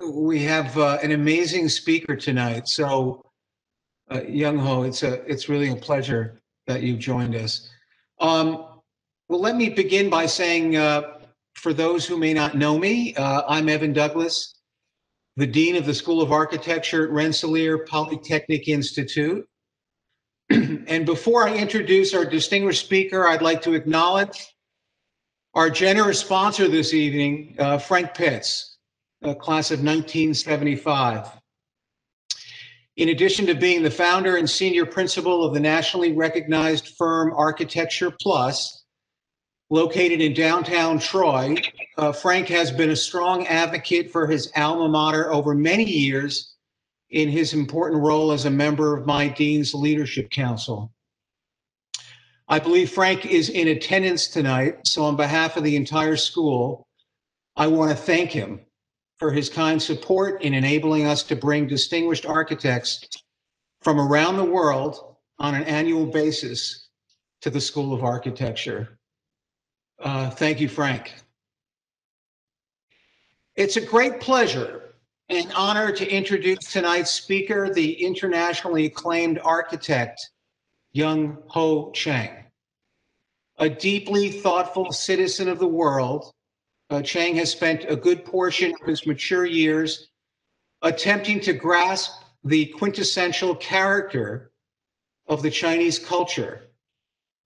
we have uh, an amazing speaker tonight. So, uh, Yung Ho, it's a it's really a pleasure that you've joined us. Um, well, let me begin by saying, uh, for those who may not know me, uh, I'm Evan Douglas, the Dean of the School of Architecture at Rensselaer Polytechnic Institute. and before I introduce our distinguished speaker, I'd like to acknowledge our generous sponsor this evening, uh, Frank Pitts uh, class of 1975. In addition to being the founder and senior principal of the nationally recognized firm Architecture Plus, located in downtown Troy, uh, Frank has been a strong advocate for his alma mater over many years in his important role as a member of my Dean's Leadership Council. I believe Frank is in attendance tonight, so on behalf of the entire school, I want to thank him for his kind support in enabling us to bring distinguished architects from around the world on an annual basis to the School of Architecture. Uh, thank you, Frank. It's a great pleasure and honor to introduce tonight's speaker, the internationally acclaimed architect, Yung Ho Chang. A deeply thoughtful citizen of the world, uh, Chang has spent a good portion of his mature years attempting to grasp the quintessential character of the Chinese culture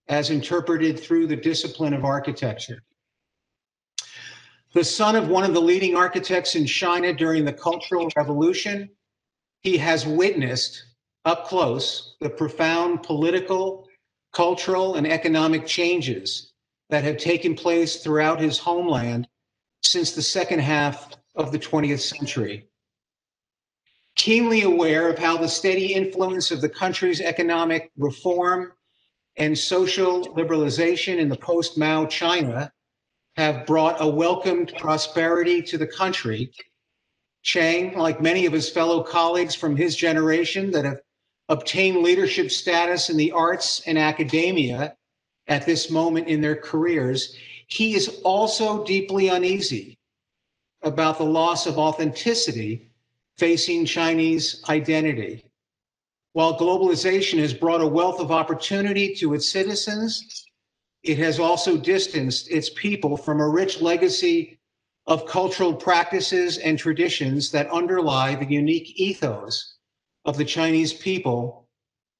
as interpreted through the discipline of architecture. The son of one of the leading architects in China during the Cultural Revolution, he has witnessed up close the profound political, cultural, and economic changes that have taken place throughout his homeland since the second half of the 20th century. Keenly aware of how the steady influence of the country's economic reform and social liberalization in the post Mao China have brought a welcomed prosperity to the country, Chang, like many of his fellow colleagues from his generation that have obtained leadership status in the arts and academia at this moment in their careers, he is also deeply uneasy about the loss of authenticity facing Chinese identity. While globalization has brought a wealth of opportunity to its citizens, it has also distanced its people from a rich legacy of cultural practices and traditions that underlie the unique ethos of the Chinese people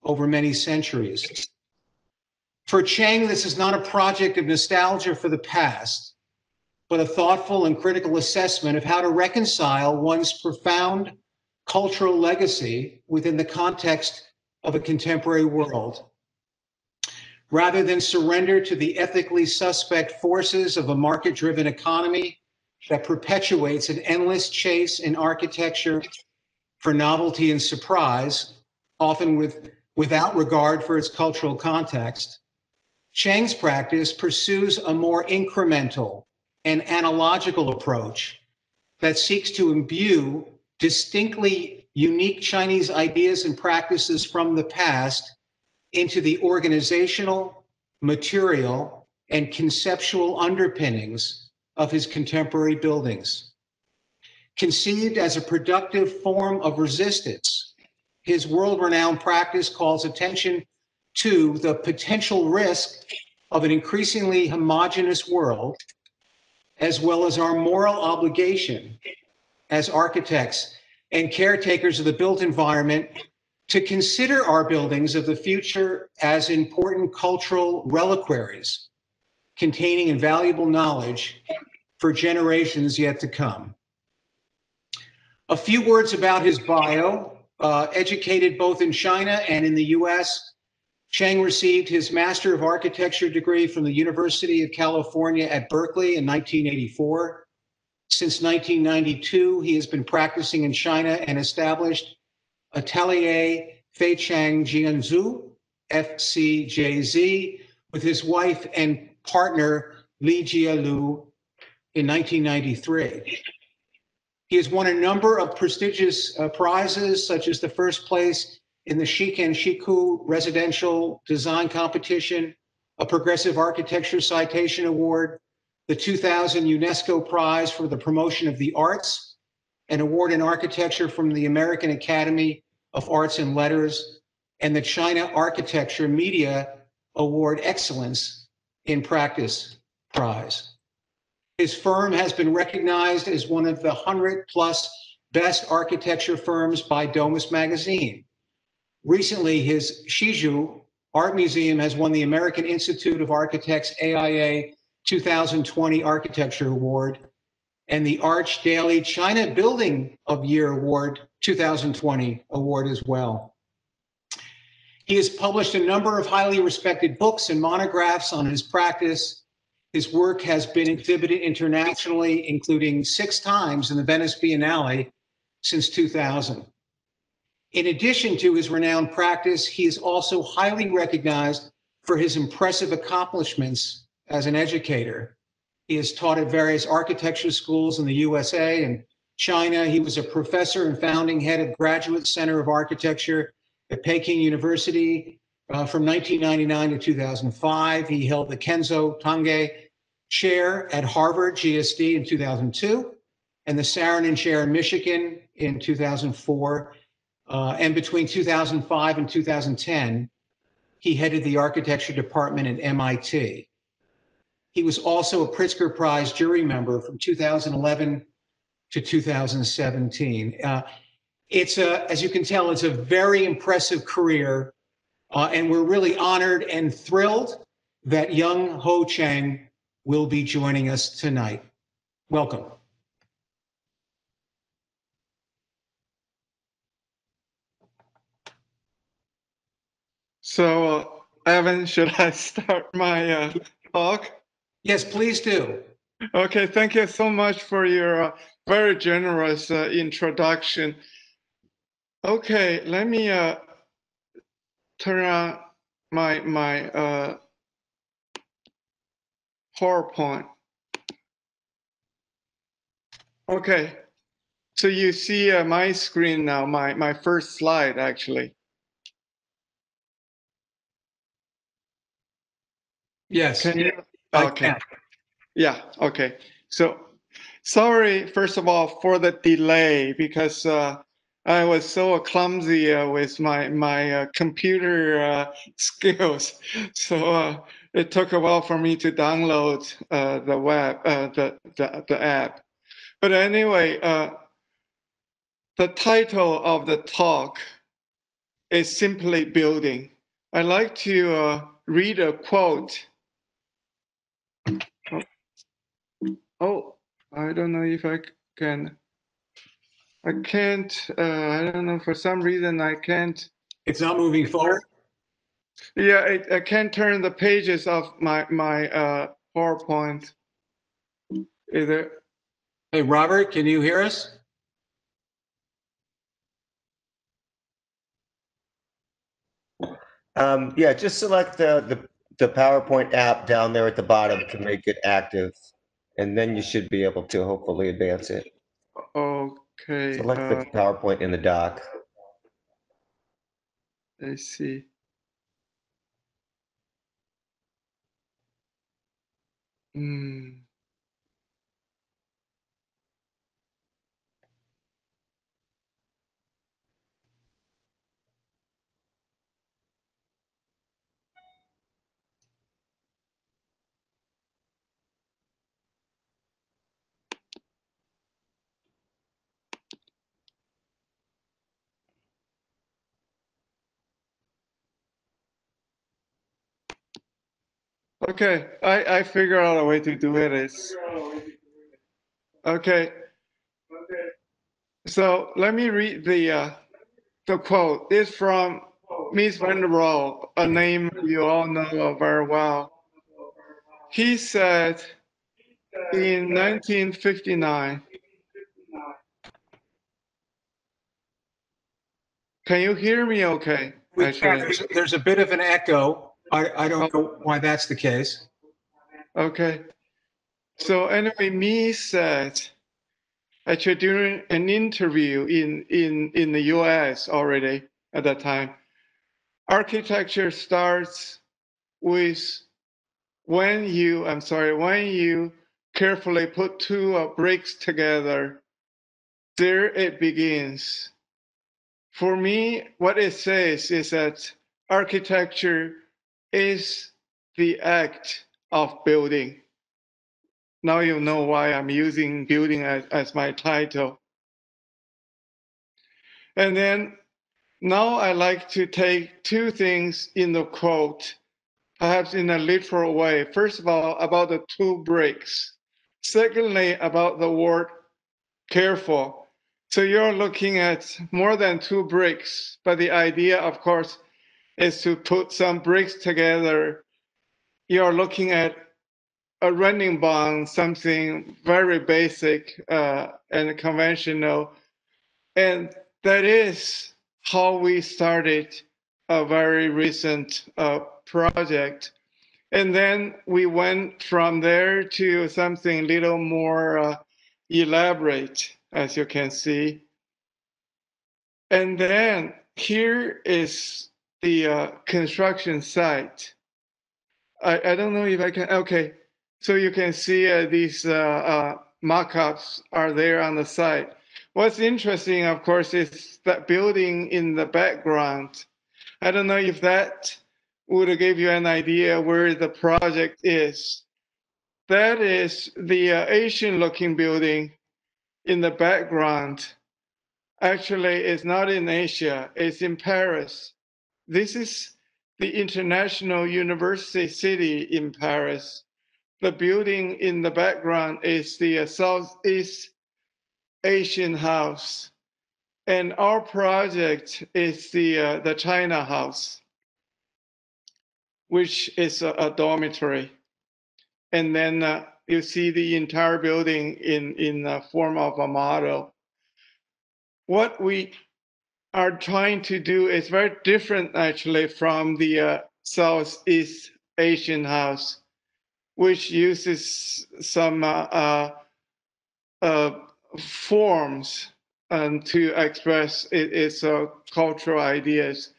over many centuries. For Chang, this is not a project of nostalgia for the past, but a thoughtful and critical assessment of how to reconcile one's profound cultural legacy within the context of a contemporary world. Rather than surrender to the ethically suspect forces of a market driven economy that perpetuates an endless chase in architecture for novelty and surprise, often with, without regard for its cultural context, Chang's practice pursues a more incremental and analogical approach that seeks to imbue distinctly unique Chinese ideas and practices from the past into the organizational, material, and conceptual underpinnings of his contemporary buildings. Conceived as a productive form of resistance, his world renowned practice calls attention to the potential risk of an increasingly homogenous world, as well as our moral obligation as architects and caretakers of the built environment to consider our buildings of the future as important cultural reliquaries containing invaluable knowledge for generations yet to come. A few words about his bio. Uh, educated both in China and in the US, Chang received his Master of Architecture degree from the University of California at Berkeley in 1984. Since 1992, he has been practicing in China and established Atelier Feichang Jianzhu, FCJZ, with his wife and partner Li Jialu in 1993. He has won a number of prestigious uh, prizes, such as the first place in the Shinkenchiku Residential Design Competition, a Progressive Architecture Citation Award, the 2000 UNESCO Prize for the Promotion of the Arts, an award in architecture from the American Academy of Arts and Letters, and the China Architecture Media Award Excellence in Practice Prize. His firm has been recognized as one of the 100 plus best architecture firms by Domus Magazine. Recently, his Jishou Art Museum has won the American Institute of Architects AIA 2020 Architecture Award and the Arch Daily China Building of Year Award 2020 award as well. He has published a number of highly respected books and monographs on his practice. His work has been exhibited internationally, including six times in the Venice Biennale since 2000. In addition to his renowned practice, he is also highly recognized for his impressive accomplishments as an educator. He has taught at various architecture schools in the USA and China. He was a professor and founding head of Graduate Center of Architecture at Peking University uh, from 1999 to 2005. He held the Kenzo Tange Chair at Harvard GSD in 2002 and the Saarinen Chair in Michigan in 2004. Uh, and between 2005 and 2010, he headed the architecture department at MIT. He was also a Pritzker Prize jury member from 2011 to 2017. Uh, it's a, as you can tell, it's a very impressive career, uh, and we're really honored and thrilled that Yung Ho Chang will be joining us tonight. Welcome. So, Evan, should I start my uh, talk? Yes, please do. Okay, thank you so much for your uh, very generous uh, introduction. Okay, let me uh, turn on my my uh, PowerPoint. Okay, so you see uh, my screen now, my my first slide actually. Yes. Can you? I Okay. can. Yeah, okay. So sorry, first of all, for the delay because uh, I was so clumsy uh, with my my uh, computer uh, skills. So uh, it took a while for me to download uh, the web uh, the, the the app. But anyway, uh, the title of the talk is simply building. I like to uh, read a quote Oh, I don't know if I can. I can't. Uh, I don't know. For some reason, I can't. It's not moving forward. Yeah, I, I can't turn the pages of my my uh, PowerPoint. Either. Hey, Robert, can you hear us? Um, yeah, just select the, the, the PowerPoint app down there at the bottom to make it active. And then you should be able to hopefully advance it. Okay. Select Uh, the PowerPoint in the dock. I see. Hmm. Okay, I I figure out a way to do it. Is okay. So let me read the uh, the quote. It's from Mies van der Rohe, a name you all know very well. He said in 1959. Can you hear me? Okay. We Actually. can. There's, there's a bit of an echo. I, I don't know why that's the case. Okay. So anyway, Mies said actually during an interview in in in the U.S. already at that time, architecture starts with when you I'm sorry when you carefully put two uh, bricks together there it begins. For me, what it says is that architecture is the act of building. Now you know why I'm using building as, as my title. And then now I like to take two things in the quote, perhaps in a literal way. First of all, about the two bricks. Secondly, about the word careful. So you're looking at more than two bricks, but the idea, of course, is to put some bricks together. You're looking at a running bond, something very basic uh, and conventional. And that is how we started a very recent uh, project. And then we went from there to something a little more uh, elaborate, as you can see. And then here is the uh, construction site. I, I don't know if I can, okay. So you can see uh, these uh, uh, mock-ups are there on the site. What's interesting, of course, is that building in the background. I don't know if that would give you an idea where the project is. That is the uh, Asian looking building in the background. Actually, it's not in Asia, it's in Paris. This is the International University City in Paris. The building in the background is the uh, Southeast Asian House. And our project is the, uh, the China House, which is a, a dormitory. And then uh, you see the entire building in, in the form of a model. What we are trying to do is very different actually from the uh, Southeast Asian house, which uses some uh, uh, uh forms um, to express its uh, cultural ideas.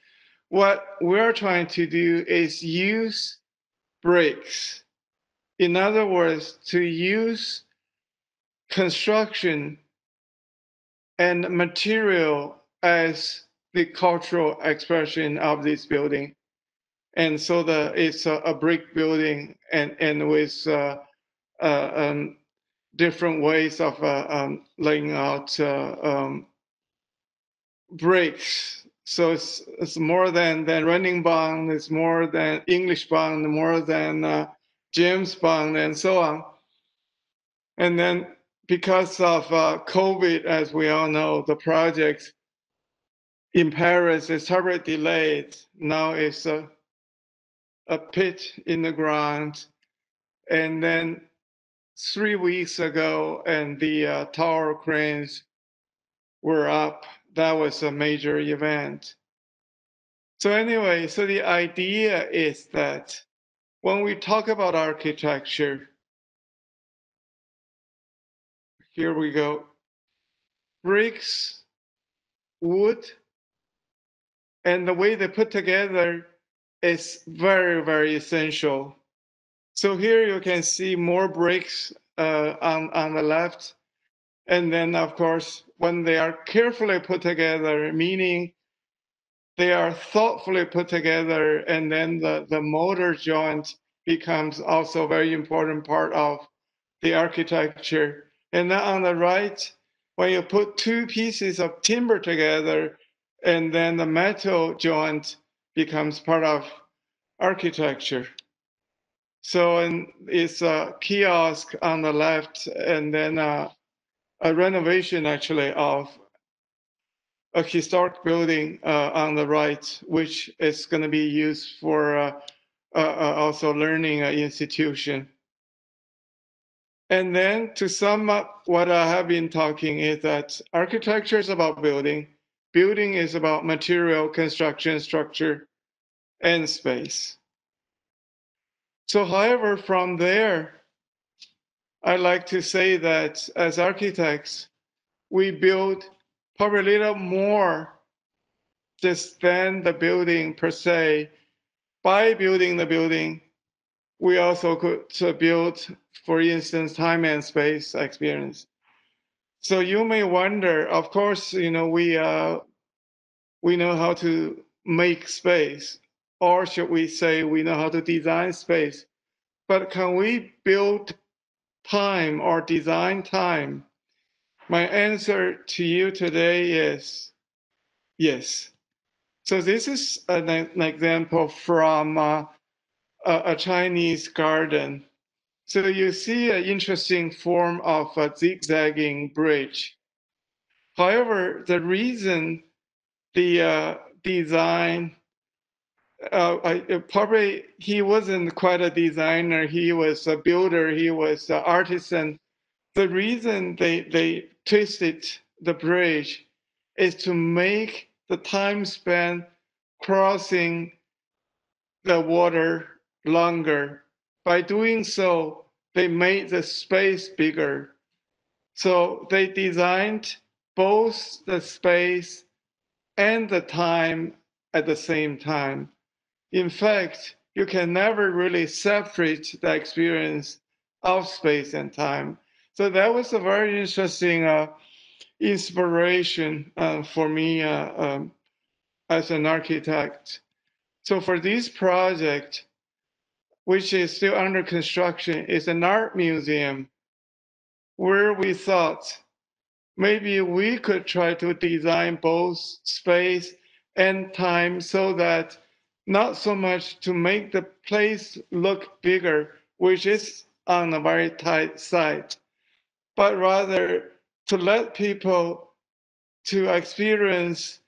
What we're trying to do is use bricks. In other words, to use construction and material as the cultural expression of this building. And so the it's a, a brick building and, and with uh, uh, um, different ways of uh, um, laying out uh, um, bricks. So it's, it's more than, than running bond, it's more than English bond, more than uh, James bond, and so on. And then because of uh, COVID, as we all know, the project in Paris is terribly delayed. Now it's a, a pit in the ground. And then three weeks ago and the uh, tower cranes were up. That was a major event. So anyway, so the idea is that when we talk about architecture, here we go, bricks, wood, and the way they put together is very, very essential so here you can see more bricks uh, on, on the left. And then of course, when they are carefully put together, meaning they are thoughtfully put together and then the, the mortar joint becomes also a very important part of the architecture. And then on the right, when you put two pieces of timber together and then the metal joint becomes part of architecture. So and it's a kiosk on the left, and then uh, a renovation actually of a historic building uh, on the right, which is going to be used for uh, uh, uh also learning institution. And then to sum up what I have been talking is that architecture is about building, building is about material, construction, structure, and space. So, however, from there, I like to say that as architects, we build probably a little more just than the building per se. By building the building, we also could build, for instance, time and space experience. So you may wonder, of course, you know, we, uh, we know how to make space, or should we say we know how to design space? But can we build time or design time? My answer to you today is yes. So this is an, an example from uh, a, a Chinese garden. So you see an interesting form of a zigzagging bridge. However, the reason the uh, design, uh, I, probably he wasn't quite a designer. He was a builder. He was an artisan. The reason they they twisted the bridge is to make the time spent crossing the water longer. By doing so, they made the space bigger. So they designed both the space and the time at the same time. In fact, you can never really separate the experience of space and time. So that was a very interesting uh, inspiration uh, for me uh, um, as an architect. So for this project, which is still under construction, is an art museum where we thought maybe we could try to design both space and time so that not so much to make the place look bigger, which is on a very tight site, but rather to let people to experience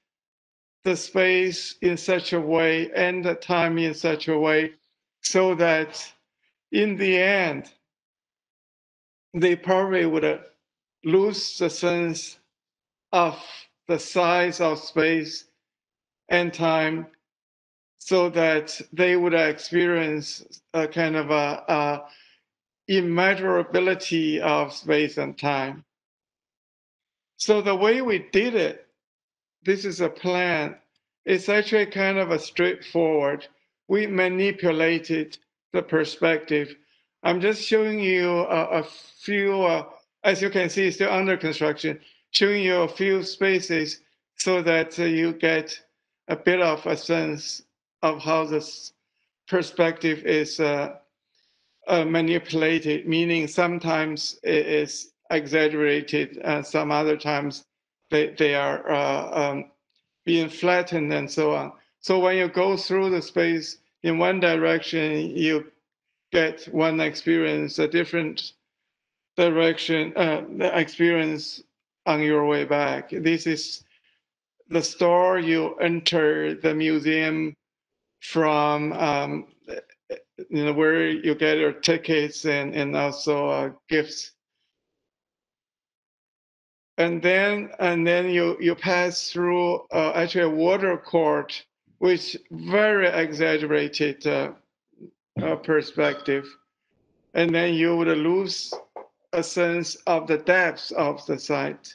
the space in such a way and the time in such a way so that in the end they probably would uh, lose the sense of the size of space and time so that they would experience a kind of a, a immeasurability of space and time. So the way we did it, this is a plan, it's actually kind of a straightforward. We manipulated the perspective. I'm just showing you a, a few, uh, as you can see, still under construction, showing you a few spaces so that uh, you get a bit of a sense of how this perspective is uh, uh, manipulated, meaning sometimes it is exaggerated, and some other times they, they are uh, um, being flattened and so on. So when you go through the space in one direction, you get one experience, a different direction, uh, the experience on your way back. This is the store you enter the museum from um, you know where you get your tickets and and also uh, gifts and then and then you you pass through uh, actually a water court which very exaggerated uh, uh, perspective and then you would lose a sense of the depth of the site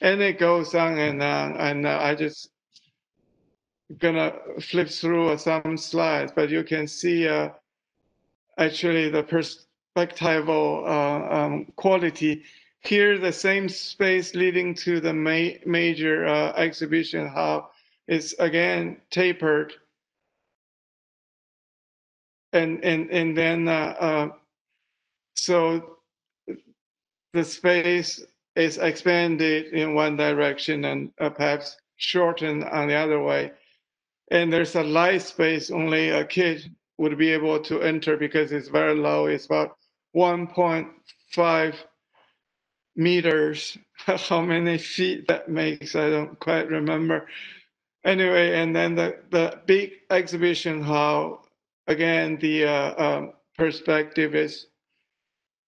and it goes on and on and uh, i just gonna flip through some slides but you can see uh, actually the perspectival uh, um, quality. Here, the same space leading to the ma major uh, exhibition hall is again tapered. And, and, and then, uh, uh so the space is expanded in one direction and uh, perhaps shortened on the other way. And there's a light space only a kid would be able to enter because it's very low. It's about 1.5 meters. How many feet that makes, I don't quite remember. Anyway, and then the, the big exhibition hall, again, the uh, um, perspective is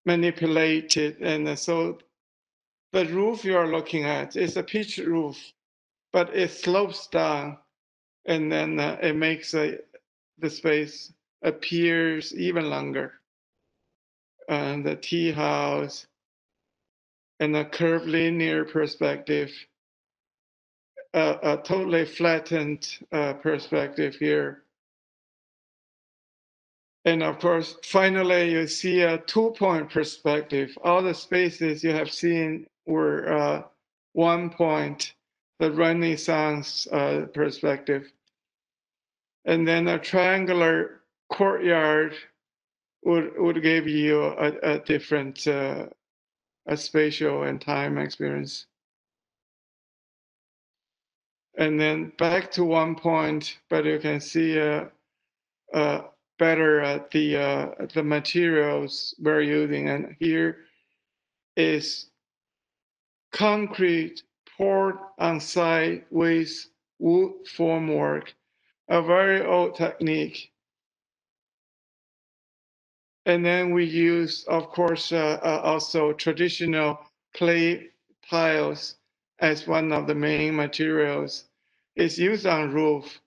manipulated. And so the roof you're looking at is a pitch roof, but it slopes down and then uh, it makes a, the space appears even longer. And the tea house and a curvilinear perspective, a, a totally flattened uh, perspective here. And of course, finally, you see a two point perspective. All the spaces you have seen were uh, one point, the Renaissance uh, perspective. And then a triangular courtyard would, would give you a, a different uh, a spatial and time experience. And then back to one point, but you can see uh, uh, better at the uh, the materials we're using. And here is concrete poured on site with wood formwork, a very old technique. And then we use, of course, uh, uh, also traditional clay tiles as one of the main materials. It's used on roof.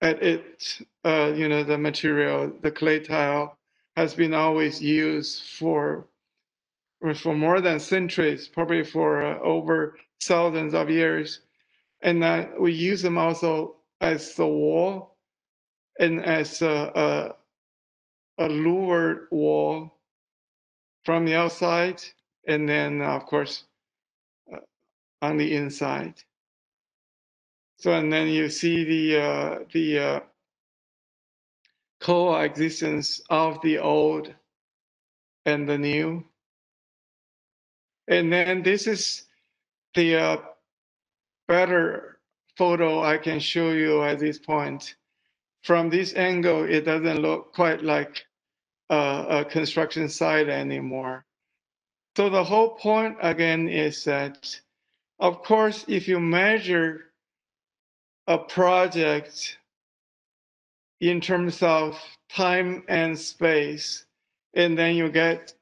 And it, uh, you know, the material, the clay tile, has been always used for for more than centuries, probably for uh, over thousands of years. And uh, we use them also as the wall and as a, a, a wall from the outside, and then, of course, on the inside. So, and then you see the uh, the uh, coexistence of the old and the new. And then this is the uh, better photo I can show you at this point. From this angle, it doesn't look quite like a construction site anymore. So the whole point again is that, of course, if you measure a project in terms of time and space, and then you get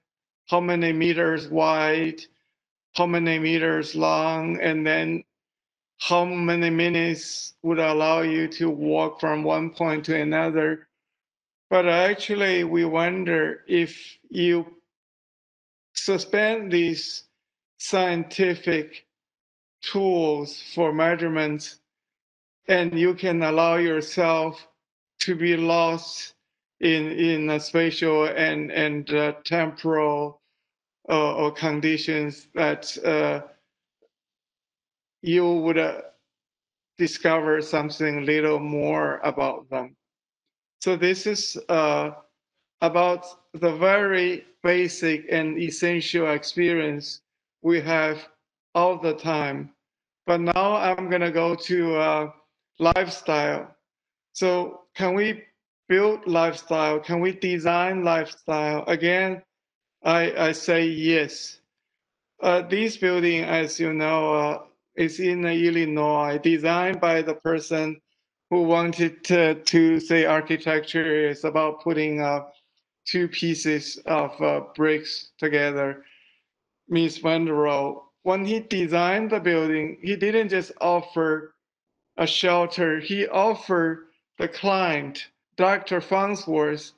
how many meters wide, how many meters long, and then how many minutes would allow you to walk from one point to another. But actually, we wonder if you suspend these scientific tools for measurements and you can allow yourself to be lost in in a spatial and and uh, temporal uh, or conditions that uh, you would uh, discover something little more about them. So this is uh, about the very basic and essential experience we have all the time. But now I'm gonna go to uh, lifestyle. So can we build lifestyle? Can we design lifestyle? Again, I, I say yes. Uh, this building, as you know, uh, is in Illinois, designed by the person who wanted to, to say architecture is about putting uh, two pieces of uh, bricks together. Mies van der Rohe, when he designed the building, he didn't just offer a shelter, he offered the client, Dr. Farnsworth,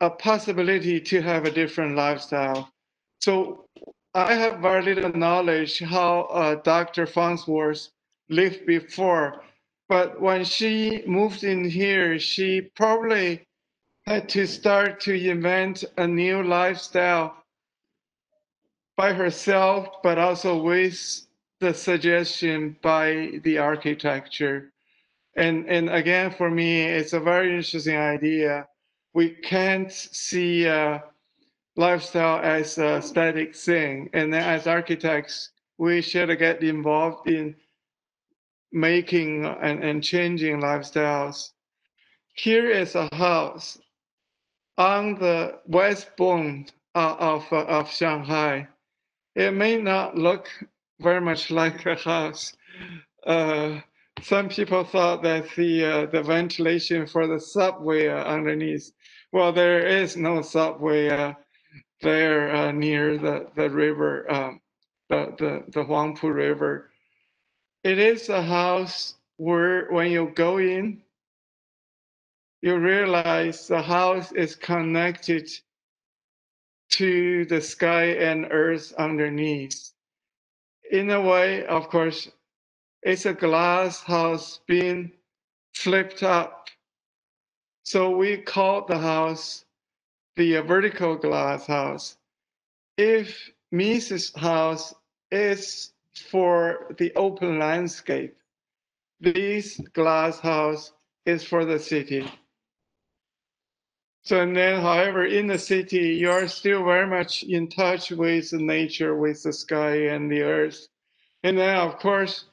a possibility to have a different lifestyle. So I have very little knowledge how uh, Dr. Farnsworth lived before, but when she moved in here, she probably had to start to invent a new lifestyle by herself, but also with the suggestion by the architecture. And, and again, for me, it's a very interesting idea we can't see uh, lifestyle as a static thing. And then as architects, we should get involved in making and, and changing lifestyles. Here is a house on the West Bund uh, of, uh, of Shanghai. It may not look very much like a house. Uh, some people thought that the uh, the ventilation for the subway uh, underneath well, there is no subway uh, there uh, near the, the river, um, the, the, the Huangpu River. It is a house where when you go in, you realize the house is connected to the sky and earth underneath. In a way, of course, it's a glass house being flipped up so we called the house the uh, vertical glass house. If Mies's house is for the open landscape. This glass house is for the city. So and then, however, in the city, you are still very much in touch with nature, with the sky and the earth. And then, of course,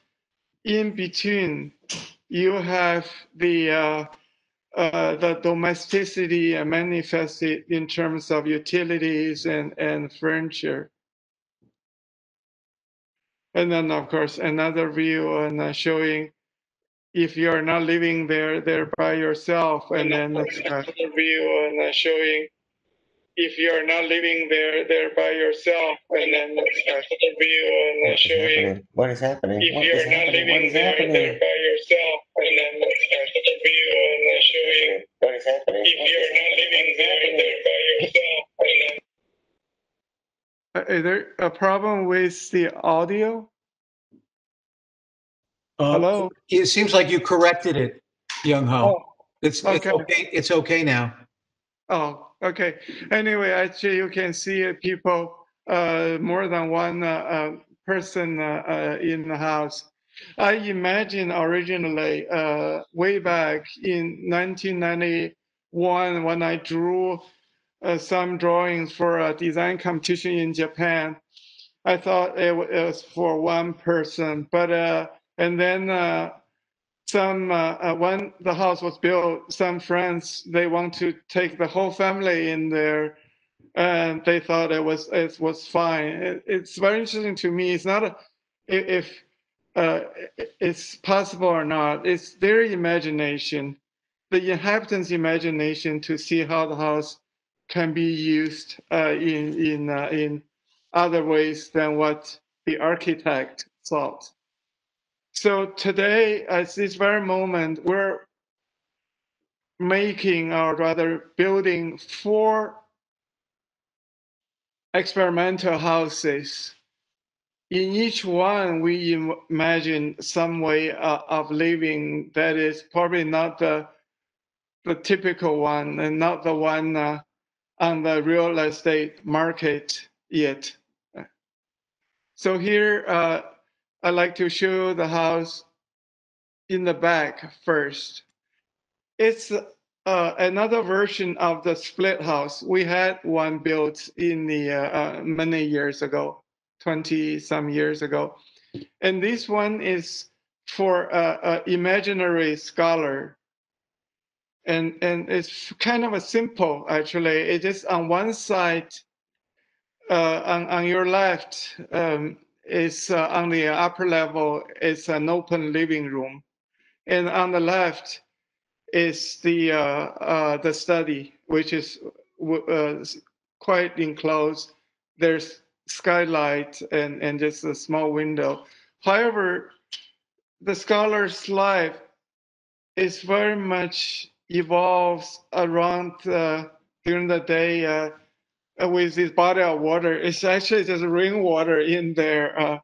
in between, you have the uh, uh, the domesticity manifested in terms of utilities and, and furniture. And then, of course, another view and showing if you're not living there there by yourself, and then uh, another view and uh, showing if you're not living there there by yourself, and then another view and uh, What is showing happening? What is happening? if What you're is not happening? What living is there, there happening? by yourself, and then another view and uh, showing What is happening? if you're not living there, there by yourself, and then. Uh, Is there a problem with the audio? Uh, Hello? It seems like you corrected it, Yung Ho. Oh, It's, it's okay. okay, it's okay now. oh, okay. Anyway, actually, you can see people, uh, more than one, uh, uh, person, uh, in the house. I imagine originally, uh, way back in 1991, when I drew uh, some drawings for a design competition in Japan, I thought it it was for one person, but uh, and then uh, some uh, when the house was built, some friends they want to take the whole family in there, and they thought it was it was fine. It, it's very interesting to me. It's not a, if uh, it's possible or not. It's their imagination, the inhabitants' imagination, to see how the house can be used uh, in in uh, in other ways than what the architect thought. So today, at this very moment, we're making or rather building four experimental houses. In each one, we imagine some way uh, of living that is probably not the the typical one and not the one uh, on the real estate market yet. So here, uh, I'd like to show the house in the back first. It's uh, another version of the split house. We had one built in the uh, uh, many years ago, 20 some years ago. And this one is for an imaginary scholar. And, and it's kind of a simple, actually. It is on one side, uh, on, on your left, um, is uh, on the upper level, is an open living room. And on the left is the, uh, uh, the study, which is uh, quite enclosed. There's skylight and, and just a small window. However, the scholar's life is very much evolves around uh, during the day uh, with this body of water. It's actually just rainwater in there. Uh,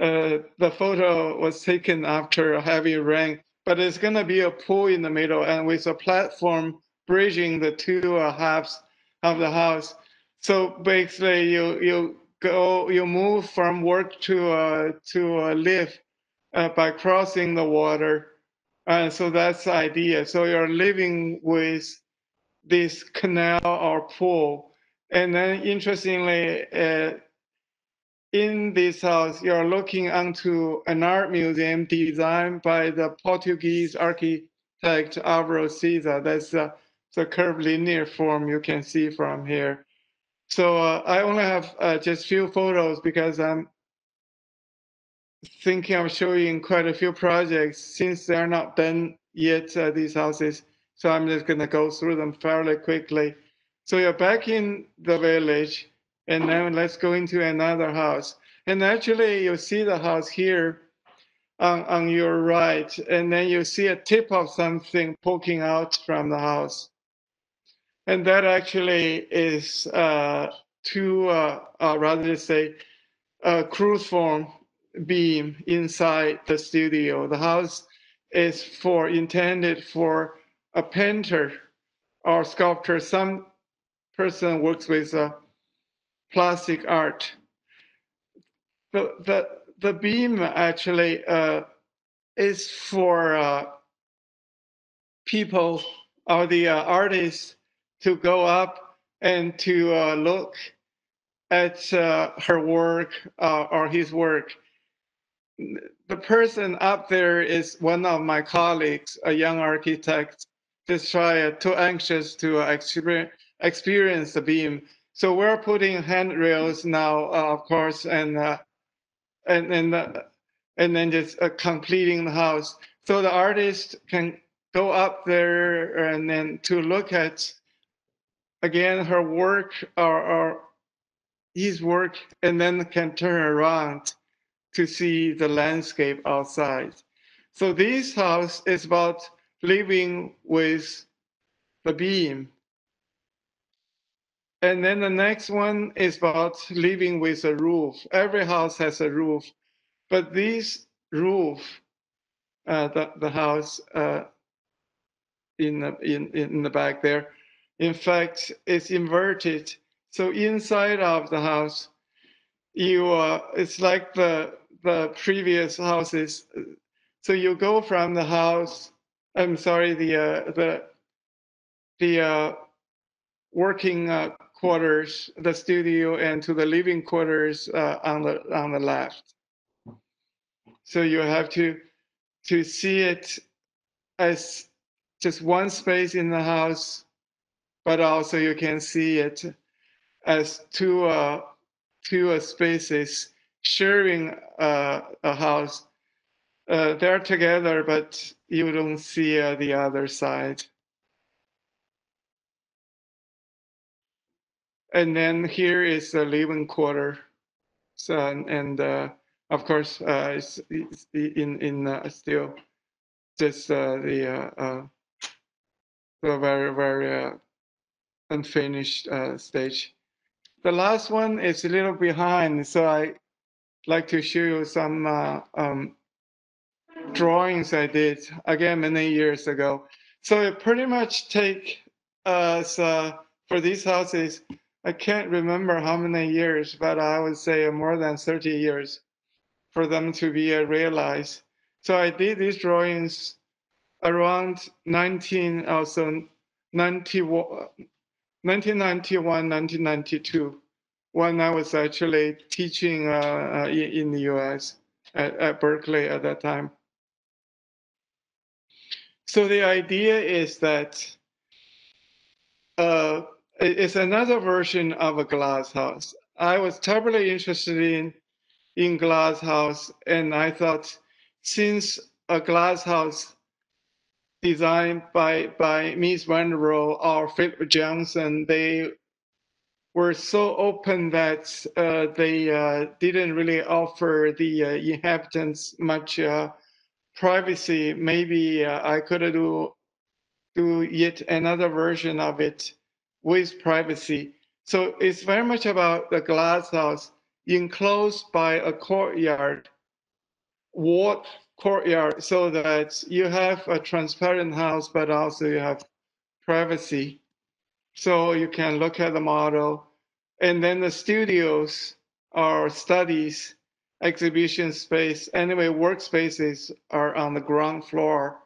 uh, the photo was taken after a heavy rain, but it's going to be a pool in the middle and with a platform bridging the two uh, halves of the house. So basically, you you go you move from work to uh, to uh, live uh, by crossing the water. So that's the idea. So you're living with this canal or pool. And then interestingly, uh, in this house, you're looking onto an art museum designed by the Portuguese architect Álvaro Siza. That's uh, the curvilinear form you can see from here. So uh, I only have uh, just few photos because I'm thinking of showing quite a few projects since they're not done yet, uh, these houses. So I'm just gonna go through them fairly quickly. So you're back in the village and now let's go into another house. And actually you see the house here on, on your right, and then you see a tip of something poking out from the house. And that actually is uh, two, uh, uh, rather to say, a cruciform beam inside the studio. The house is for intended for a painter or sculptor. Some person works with uh, plastic art. the the the beam actually uh, is for uh, people or the uh, artists to go up and to uh, look at uh, her work or his work. The person up there is one of my colleagues, a young architect, just try too anxious to experience experience the beam. So we're putting handrails now, uh, of course, and uh, and and uh, and then just uh, completing the house. So the artist can go up there and then to look at again her work or, or his work, and then can turn around to see the landscape outside. So this house is about living with the beam. And then the next one is about living with a roof. Every house has a roof, but this roof, uh, the, the house uh, in, the, in, in the back there, in fact, is inverted. So inside of the house, you uh, it's like the the previous houses. So you go from the house. I'm sorry, the uh, the the uh, working uh, quarters, the studio, and to the living quarters uh, on the on the left. So you have to to see it as just one space in the house, but also you can see it as two uh, two uh, spaces sharing uh, a house. Uh, they're together, but you don't see uh, the other side. And then here is the living quarter. So and, and uh, of course uh, it's, it's in in uh, still just the the very very uh, unfinished uh, stage. The last one is a little behind, so I like to show you some uh, um, drawings I did again many years ago. So it pretty much take us for these houses. I can't remember how many years, but I would say more than 30 years for them to be realized. So I did these drawings around 19, also 91, 1991, 1992, when I was actually teaching uh, uh, in, in the US at, at Berkeley at that time. So the idea is that uh, it's another version of a glass house. I was terribly interested in in glass house, and I thought since a glass house designed by by Mies van der or Philip Johnson, they were so open that uh, they uh, didn't really offer the uh, inhabitants much uh, privacy. Maybe uh, I could do do yet another version of it with privacy. So it's very much about the glass house enclosed by a courtyard, walled courtyard, so that you have a transparent house, but also you have privacy. So you can look at the model. And then the studios or studies, exhibition space, anyway, workspaces are on the ground floor.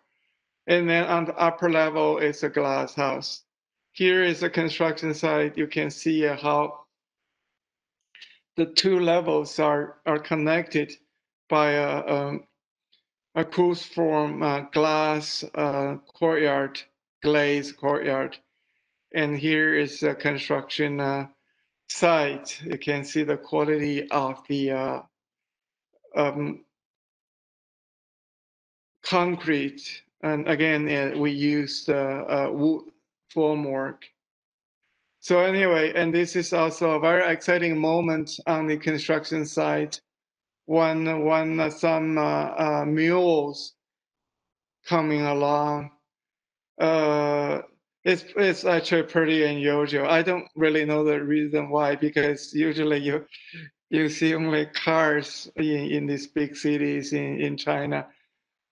And then on the upper level is a glass house. Here is a construction site. You can see how the two levels are, are connected by a, um, a cruciform uh, glass uh, courtyard, glazed courtyard. And here is a construction uh, site. You can see the quality of the uh, um, concrete. And again, uh, we used uh, wood formwork. So anyway, and this is also a very exciting moment on the construction site when when some uh, uh, mules coming along. Uh, it's it's actually pretty unusual. I don't really know the reason why because usually you you see only cars in, in these big cities in, in China.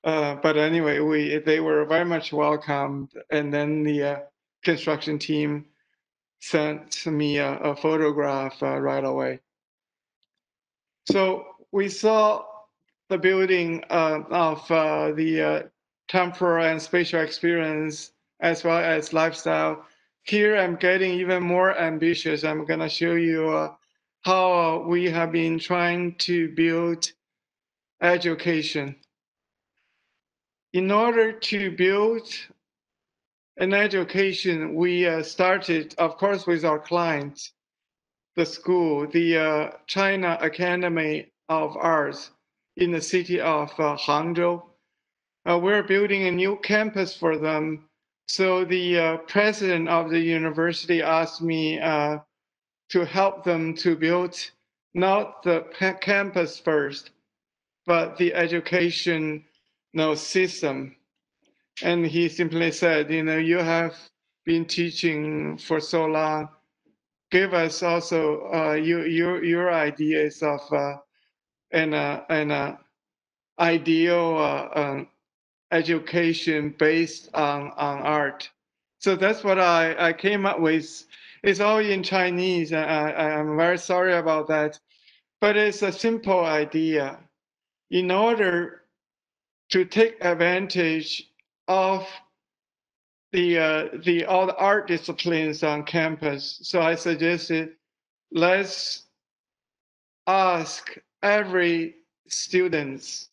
Uh, but anyway, we they were very much welcomed, and then the uh, construction team sent me a, a photograph uh, right away. So we saw the building uh, of uh, the uh, temporal and spatial experience as well as lifestyle. Here I'm getting even more ambitious. I'm going to show you uh, how we have been trying to build education. In order to build an education, we uh, started, of course, with our clients, the school, the uh, China Academy of Arts in the city of uh, Hangzhou. Uh, we're building a new campus for them. So the uh, president of the university asked me uh, to help them to build not the campus first, but the education system. And he simply said, you know, you have been teaching for so long. Give us also uh, your, your, your ideas of uh, an, uh, an uh, ideal uh, um, education based on, on art. So that's what I, I came up with. It's all in Chinese. I, I, I'm very sorry about that. But it's a simple idea. In order to take advantage of the uh, the all the art disciplines on campus. So I suggested let's ask every students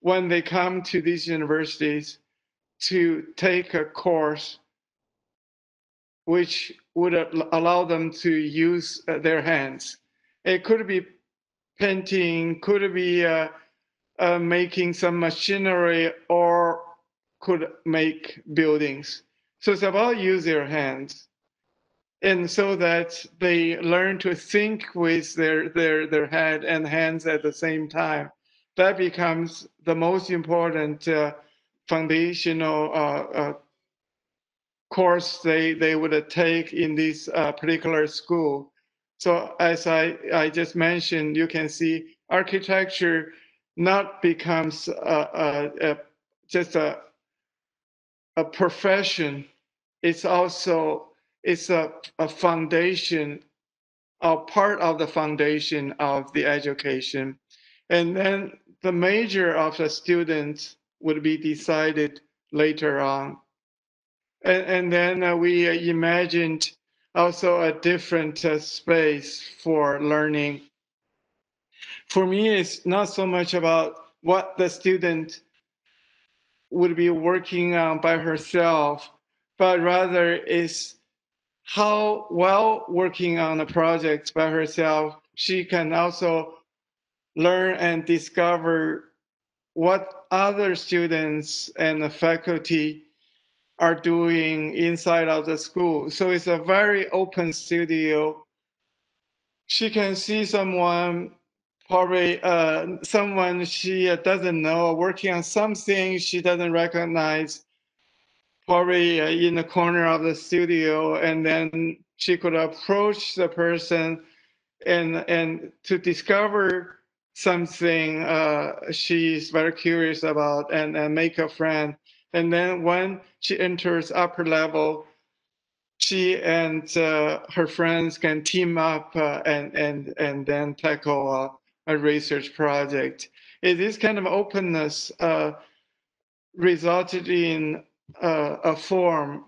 when they come to these universities to take a course which would allow them to use uh, their hands. It could be painting, could be uh, uh, making some machinery, or could make buildings. So it's about use their hands. And so that they learn to think with their, their, their head and hands at the same time. That becomes the most important uh, foundational uh, uh, course they, they would take in this uh, particular school. So as I, I just mentioned, you can see architecture not becomes a, a, just a, a profession. It's also it's a, a foundation, a part of the foundation of the education. And then the major of the students would be decided later on. And, and then uh, we imagined also a different uh, space for learning. For me, it's not so much about what the student would be working on by herself, but rather is how while working on a project by herself, she can also learn and discover what other students and the faculty are doing inside of the school. So it's a very open studio. She can see someone, probably uh, someone she doesn't know, working on something she doesn't recognize, probably uh, in the corner of the studio, and then she could approach the person and and to discover something uh, she's very curious about and, and make a friend. And then when she enters upper level, she and uh, her friends can team up uh, and and and then tackle a research project. This kind of openness uh, resulted in uh, a form.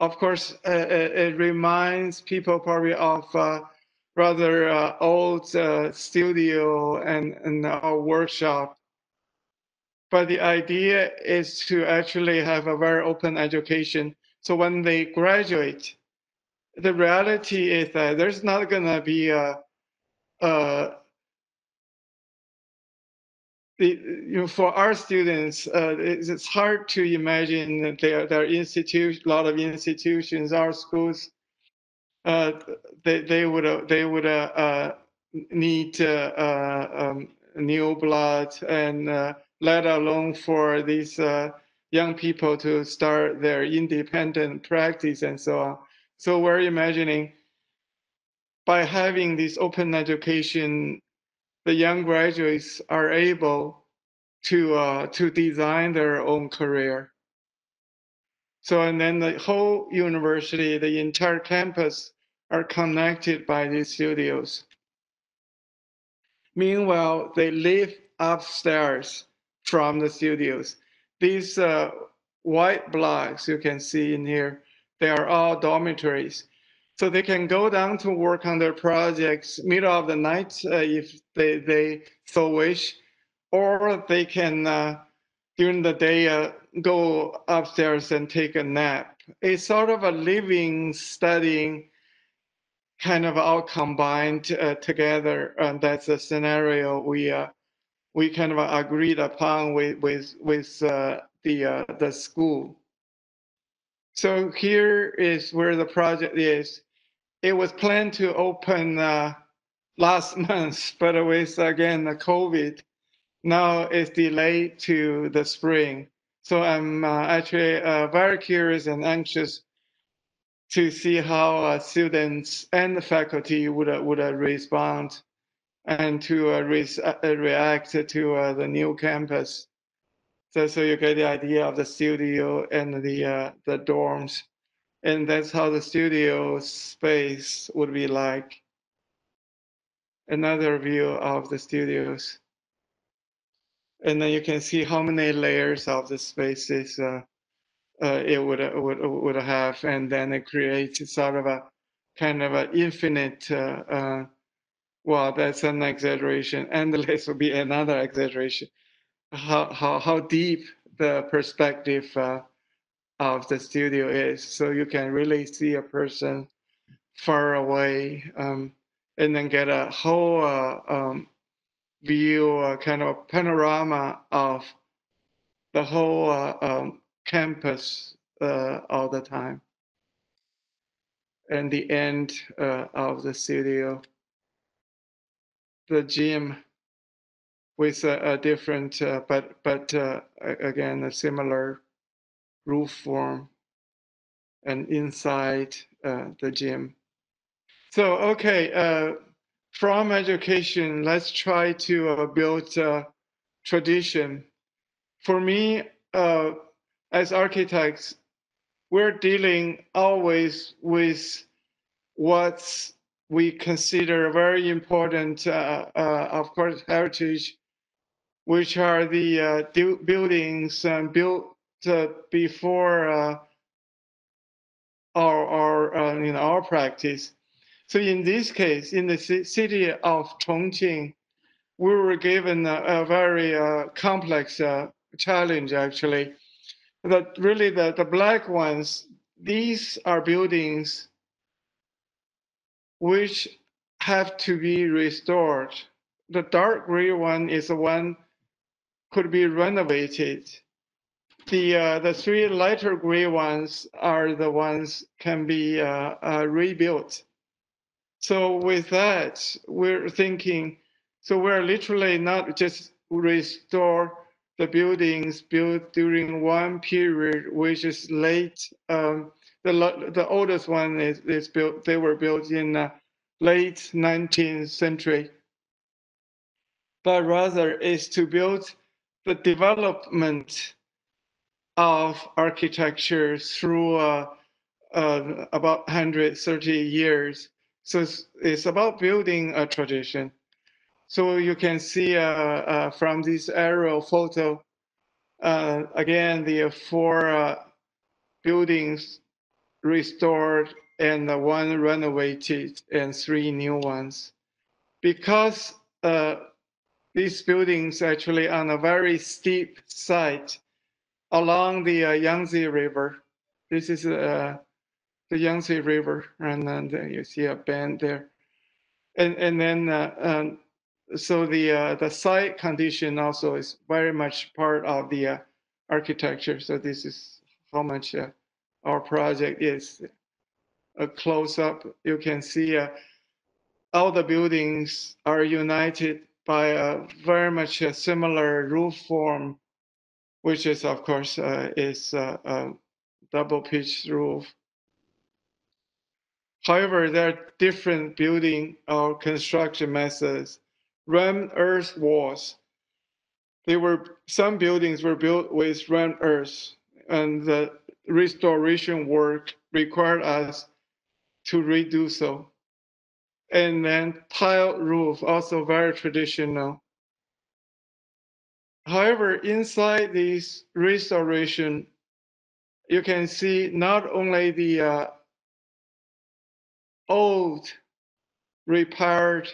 Of course, uh, it, it, reminds people probably of rather uh, old uh, studio and, and our workshop. But the idea is to actually have a very open education. So when they graduate, the reality is that there's not going to be a, a the, you know, for our students, uh, it's, hard to imagine that there, there are institutions, a lot of institutions, our schools uh, they they would uh, they would uh, uh need uh, um, new blood and let alone for these young people to start their independent practice and so on. So we're imagining by having this open education, the young graduates are able to uh, to design their own career. So and then the whole university, the entire campus are connected by these studios. Meanwhile, they live upstairs from the studios. These uh, white blocks you can see in here, they are all dormitories. So they can go down to work on their projects middle of the night uh, if they, they so wish, or they can uh, during the day uh, go upstairs and take a nap. It's sort of a living, studying, kind of all combined uh, together. And that's a scenario we uh, we kind of agreed upon with with with uh, the the school. So here is where the project is. It was planned to open uh, last month, but with again the COVID, now it's delayed to the spring. So I'm uh, actually uh, very curious and anxious to see how uh, students and the faculty would uh, would uh, respond and to re react to the new campus. So, so you get the idea of the studio and the the dorms, and that's how the studio space would be like. Another view of the studios and then you can see how many layers of the spaces uh, uh, it would, would would have, and then it creates sort of a kind of an infinite. Uh, uh well, that's an exaggeration. Endless would be another exaggeration. How how how deep the perspective uh, of the studio is, so you can really see a person far away, um, and then get a whole uh, um, view a kind of panorama of the whole uh, um, campus uh, all the time. And the end uh, of the studio, the gym with a, a different, uh, but but again a similar roof form, and inside uh, the gym. So okay from education, let's try to uh, build a tradition. For me, uh, as architects, we're dealing always with what we consider a very important, uh, uh of course, heritage, which are the uh, buildings built uh, before our, our, in our practice so in this case, in the city of Chongqing, we were given a, a very uh, complex uh, challenge actually. That really the, the black ones, these are buildings which have to be restored. The dark gray one is the one could be renovated. The uh, the three lighter gray ones are the ones can be uh, uh, rebuilt. So with that, we're thinking, so we're literally not just restore the buildings built during one period, which is late. Um, the the oldest one is, is built. They were built in uh, late 19th century, but rather is to build the development of architecture through uh, uh, about 130 years so it's, it's about building a tradition. So you can see uh, uh, from this aerial photo, uh, again, the four uh, buildings restored and one renovated and three new ones. Because these buildings actually on a very steep site along the uh, Yangtze River. This is uh, the Yangtze River, and then you see a bend there. And and then uh, um, so the uh, the site condition also is very much part of the uh, architecture. So this is how much our project is. A close up, you can see all the buildings are united by a very much a similar roof form, which is of course uh, is a double pitch roof. However, there are different building or construction methods. Rammed earth walls. They were some buildings were built with rammed earth, and the restoration work required us to redo so. And then tile roof, also very traditional. However, inside this restoration, you can see not only the uh, old repaired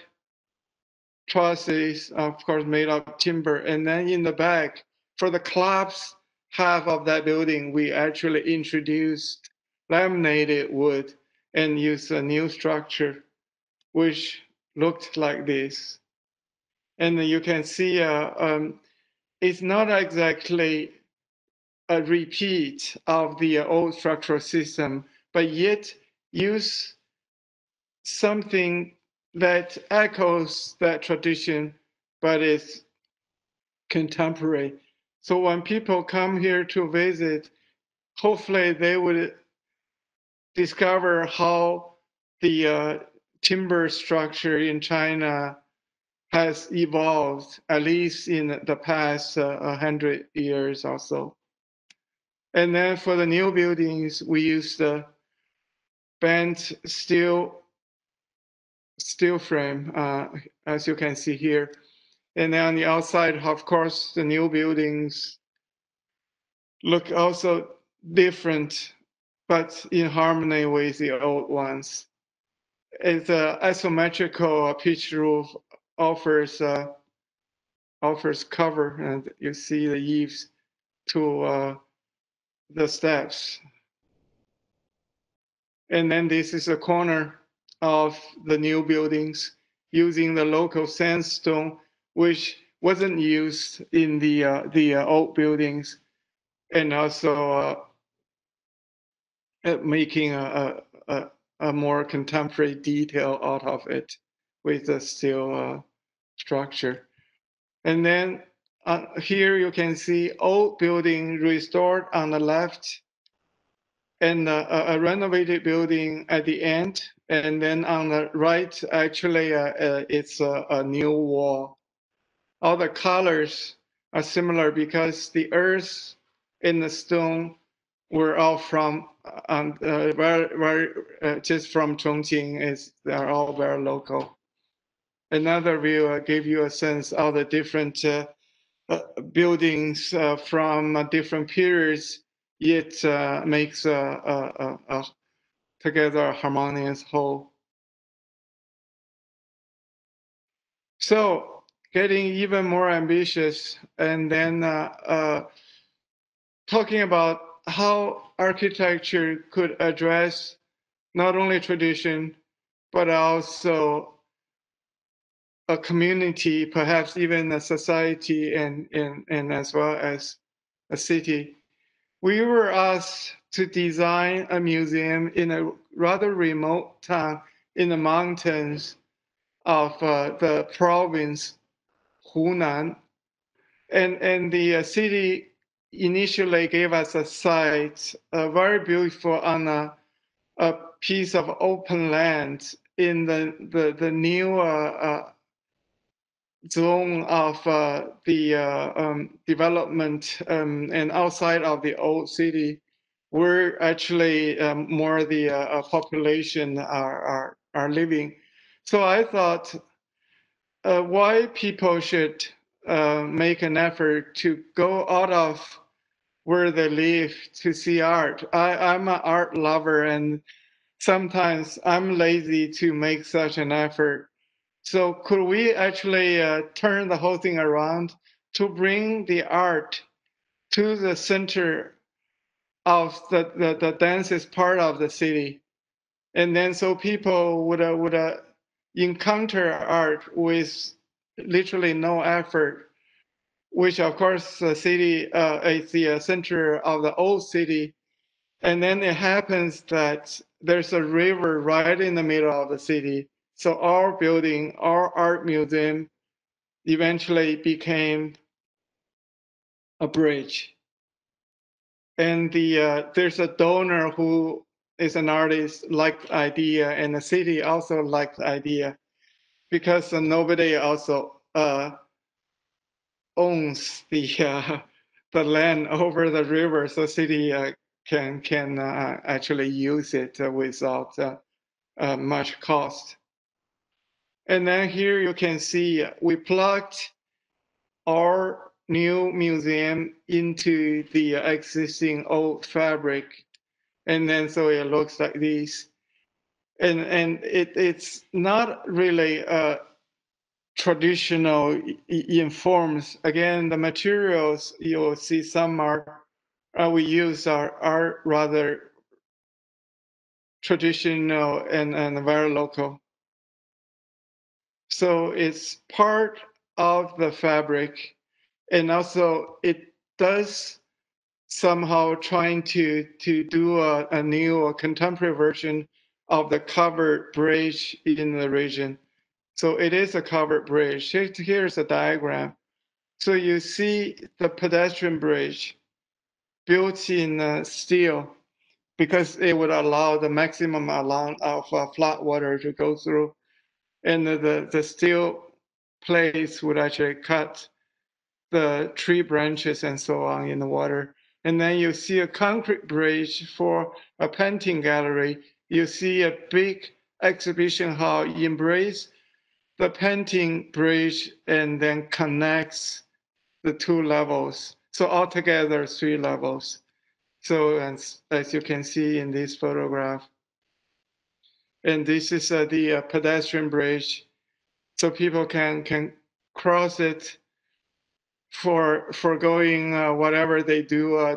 trusses, of course, made of timber, and then in the back, for the collapsed half of that building, we actually introduced laminated wood and used a new structure, which looked like this. And you can see uh, um, it's not exactly a repeat of the old structural system, but yet use something that echoes that tradition, but is contemporary. So when people come here to visit, hopefully they would discover how the uh, timber structure in China has evolved, at least in the past uh, hundred years or so. And then for the new buildings, we use the bent steel steel frame, uh, as you can see here. And then on the outside, of course, the new buildings look also different, but in harmony with the old ones. It's a asymmetrical pitch roof offers uh, offers cover, and you see the eaves to uh, the steps. And then this is a corner of the new buildings using the local sandstone, which wasn't used in the uh, the uh, old buildings, and also uh, uh making a, a, a more contemporary detail out of it with the steel uh, structure. And then uh, here you can see old building restored on the left and a, a renovated building at the end. And then on the right, actually, uh, uh, it's a, a, new wall. All the colors are similar because the earth and the stone were all from uh, um, uh, very, very, uh, just from Chongqing. Is they're all very local. Another view uh, gave you a sense of the different buildings from different periods it uh, makes a, a, a, together harmonious whole. So getting even more ambitious and then uh, uh, talking about how architecture could address not only tradition, but also a community, perhaps even a society and, and, and as well as a city we were asked to design a museum in a rather remote town in the mountains of uh, the province Hunan. And, and the uh, city initially gave us a site, uh, very beautiful on a, a piece of open land in the, the, the new uh, uh, zone of uh, the uh, um, development um, and outside of the old city, where actually um, more the uh, uh, population are, are, are living. So I thought uh, why people should uh, make an effort to go out of where they live to see art. I, I'm an art lover and sometimes I'm lazy to make such an effort so could we actually uh, turn the whole thing around to bring the art to the center of the, the, the densest part of the city? And then so people would, uh, would uh, encounter art with literally no effort, which of course the city uh, is the uh, center of the old city. And then it happens that there's a river right in the middle of the city so our building, our art museum, eventually became a bridge. And the uh, there's a donor who is an artist, liked the idea, and the city also liked the idea, because uh, nobody also uh, owns the uh, the land over the river, so city uh, can can uh, actually use it without much cost. And then here you can see we plugged our new museum into the existing old fabric. And then so it looks like this. And, and it, it's not really uh, traditional in forms. Again, the materials you'll see some are, uh, we use are, are rather traditional and, and very local. So it's part of the fabric and also it does somehow trying to to do a, a new or contemporary version of the covered bridge in the region. So it is a covered bridge. Here's a diagram. So you see the pedestrian bridge built in uh, steel because it would allow the maximum amount of uh, flat water to go through. And the, the, steel plates would actually cut the tree branches and so on in the water. And then you see a concrete bridge for a painting gallery. You see a big exhibition hall embrace the painting bridge and then connects the two levels. So altogether, three levels. So as, as you can see in this photograph. And this is uh, the uh, pedestrian bridge. So people can, can cross it for, for going uh, whatever they do, uh,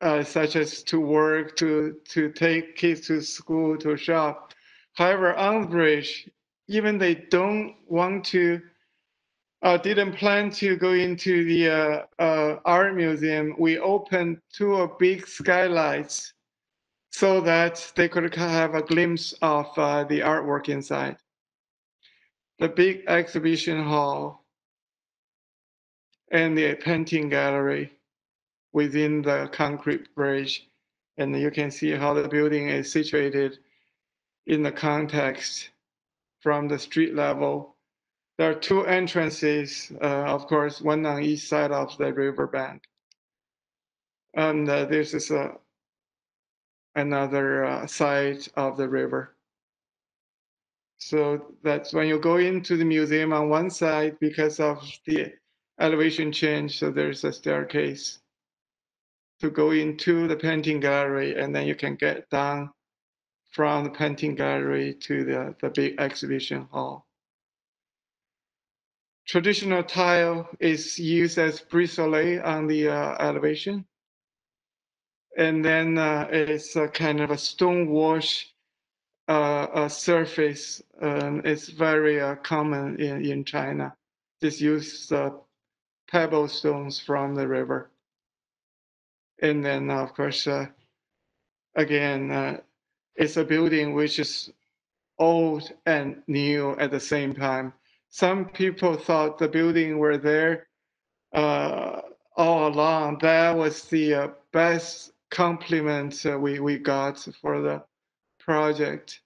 uh, such as to work, to, to take kids to school, to shop. However, on the bridge, even they don't want to uh, didn't plan to go into the art museum, we opened two big skylights so that they could have a glimpse of uh, the artwork inside. The big exhibition hall and the painting gallery within the concrete bridge. And you can see how the building is situated in the context from the street level there are two entrances, uh, of course, one on each side of the riverbank. And uh, this is a, another uh, side of the river. So that's when you go into the museum on one side because of the elevation change. So there's a staircase to go into the painting gallery, and then you can get down from the painting gallery to the, the big exhibition hall. Traditional tile is used as brise-soleil on the uh, elevation. And then uh, it's a kind of a stone wash uh, uh, surface. Um, it's very uh, common in, in China. This use uh, pebble stones from the river. And then, of course, uh, again, uh, it's a building which is old and new at the same time some people thought the building were there uh, all along. That was the uh, best compliment uh, we, we got for the project.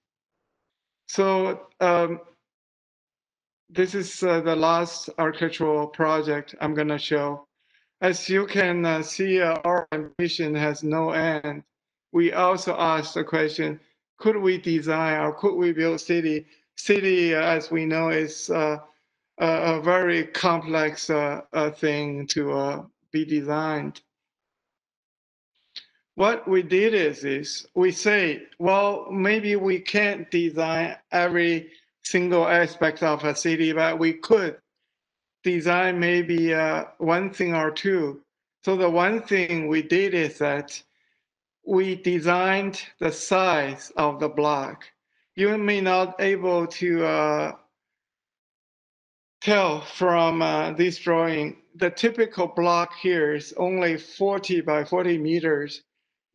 So um, this is uh, the last architectural project I'm going to show. As you can uh, see, uh, our ambition has no end. We also asked the question, could we design or could we build city city, as we know, is uh, a, very complex uh, thing to uh, be designed. What we did is, is we say, well, maybe we can't design every single aspect of a city, but we could design maybe uh, one thing or two. So the one thing we did is that we designed the size of the block you may not able to uh, tell from uh, this drawing. The typical block here is only 40 by 40 meters.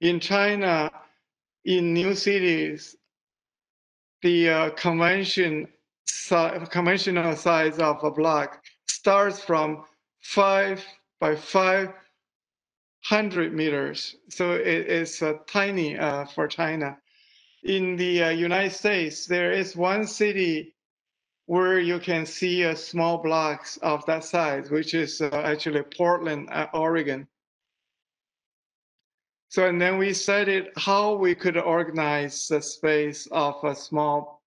In China, in new cities, the uh, convention si conventional size of a block starts from five by 500 meters. So it is uh, tiny uh, for China in the uh, United States, there is one city where you can see uh, small blocks of that size, which is uh, actually Portland, Oregon. So, and then we studied how we could organize the space of a small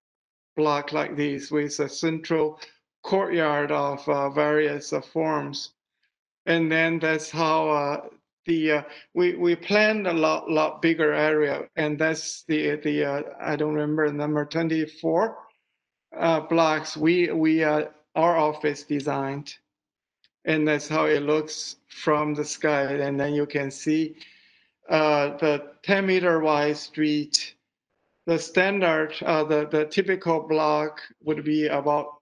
block like this with a central courtyard of uh, various uh, forms. And then that's how uh, the uh, we we planned a lot lot bigger area, and that's the the uh, I don't remember number twenty four uh, blocks. We we our office designed, and that's how it looks from the sky. And then you can see uh, the ten meter wide street. The standard, uh, the the typical block would be about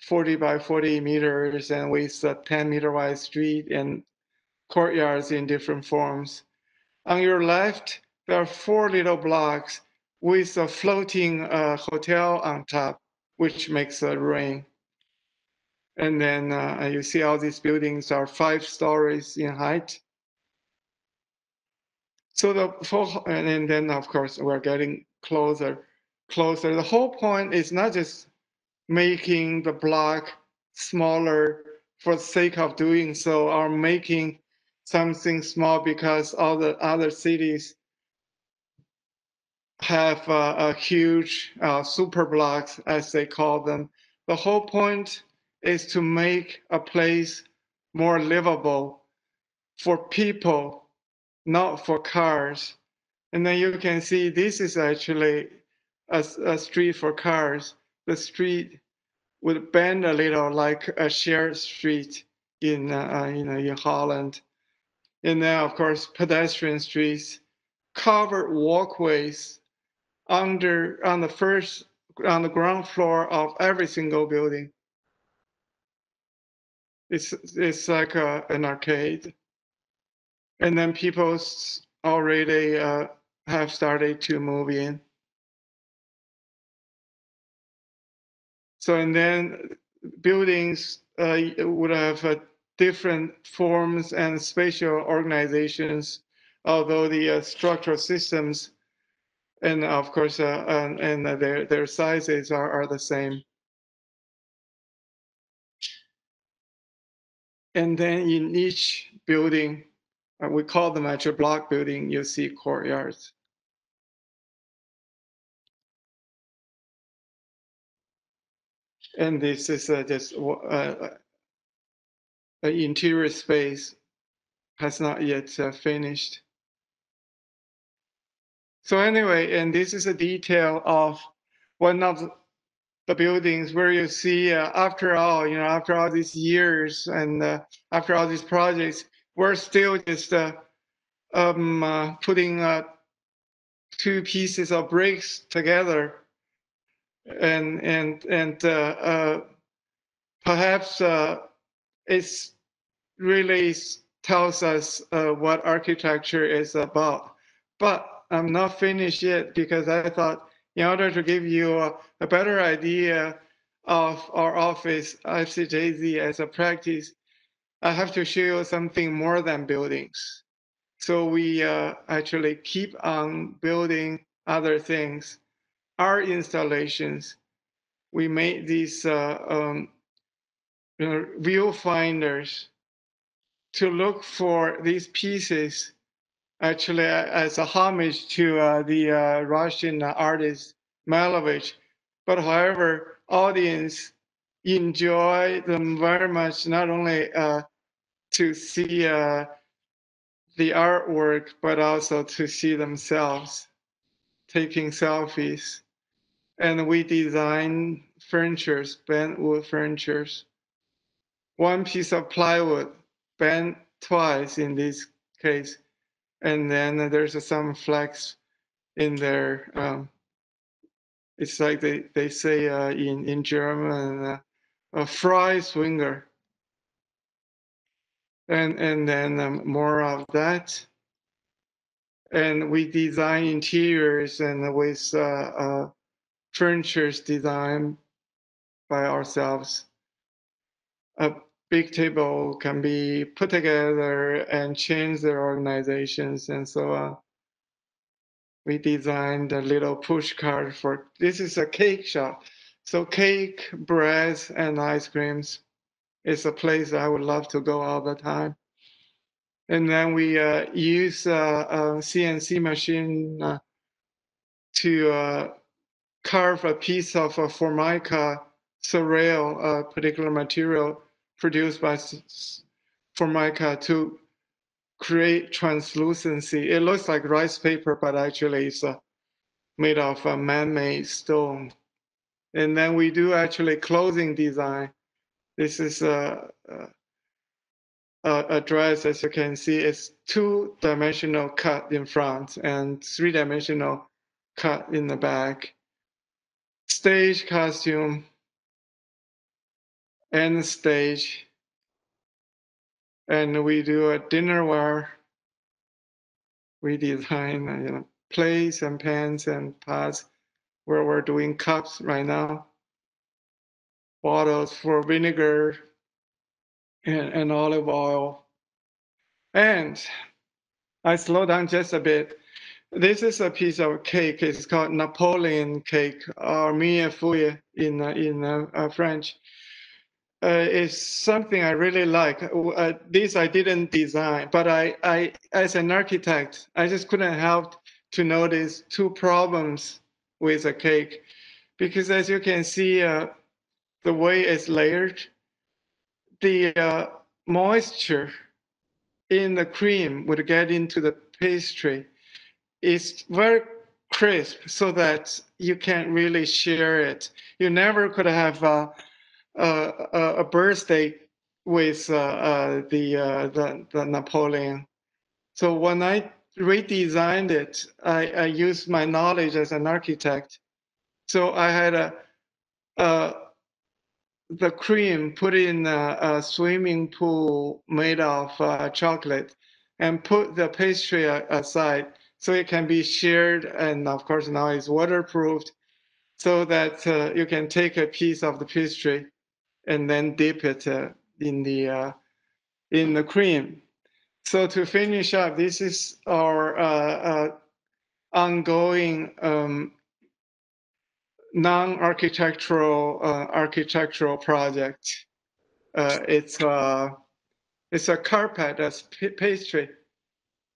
40 by 40 meters and with a 10 meter wide street and courtyards in different forms. On your left, there are four little blocks with a floating uh, hotel on top, which makes a ring. And then uh, you see all these buildings are five stories in height. So the full, and then of course we're getting closer, closer. The whole point is not just making the block smaller for the sake of doing so or making something small because all the other cities have uh, a huge uh, super blocks as they call them the whole point is to make a place more livable for people not for cars and then you can see this is actually a, a street for cars the street would bend a little like a shared street in uh, uh, you know in Holland. And then of course pedestrian streets, covered walkways under on the first on the ground floor of every single building. It's it's like a, an arcade. And then people already uh, have started to move in. So and then buildings uh, would have uh, different forms and spatial organizations, although the uh, structural systems and of course uh, and, and their their sizes are, are the same. And then in each building, uh, we call them actually block building, see courtyards. And this is uh, just uh, uh, interior space has not yet uh, finished. So anyway, and this is a detail of one of the buildings where you see uh, after all, you know, after all these years and uh, after all these projects, we're still just uh, um, uh, putting uh, two pieces of bricks together and and and uh, uh, perhaps uh, it's really tells us what architecture is about. But I'm not finished yet because I thought in order to give you a, a better idea of our office, IFCJZ as a practice, I have to show you something more than buildings. So we uh, actually keep on building other things our installations, we made these uh, um, viewfinders to look for these pieces actually as a homage to uh, the uh, Russian artist Malevich. But however, audience enjoy them very much, not only uh, to see uh, the artwork, but also to see themselves taking selfies and we design furnitures, bent wood furnitures. One piece of plywood bent twice in this case, and then there's some flex in there. Um, it's like they, they say uh, in, in German, uh, a Freischwinger. And, and then um, more of that. And we design interiors and with uh, uh furniture's designed by ourselves. A big table can be put together and change their organizations and so on. We designed a little push cart for this is a cake shop. So cake, bread, and ice creams is a place I would love to go all the time. And then we uh, use uh, a CNC machine uh, to uh, carve a piece of a formica surreal, uh, particular material produced by formica to create translucency. It looks like rice paper, but actually it's uh, made of a man-made stone. And then we do actually clothing design. This is a, a, a dress, as you can see, it's two-dimensional cut in front and three-dimensional cut in the back. Stage costume and stage. And we do a dinnerware. We design, you know, plates and pans and pots where we're doing cups right now. Bottles for vinegar and, and olive oil. And I slow down just a bit. This is a piece of cake. It's called Napoleon cake or millefeuille in uh, in uh, uh, French. It's something I really like. Uh, this I didn't design, but I, I, as an architect, I just couldn't help to notice two problems with a cake, because as you can see, uh, the way it's layered, the uh, moisture in the cream would get into the pastry. It's very crisp so that you can't really share it. You never could have uh, uh, a, a birthday with uh, uh, the, uh, the the Napoleon. So when I redesigned it, I, I used my knowledge as an architect. So I had a, a the cream put in a, a swimming pool made of uh, chocolate and put the pastry aside so it can be shared and of course now it's waterproofed so that uh, you can take a piece of the pastry and then dip it uh, in the uh, in the cream. So to finish up this is our uh, uh, ongoing um, non-architectural uh, architectural project. Uh, it's uh, it's a carpet that's pastry.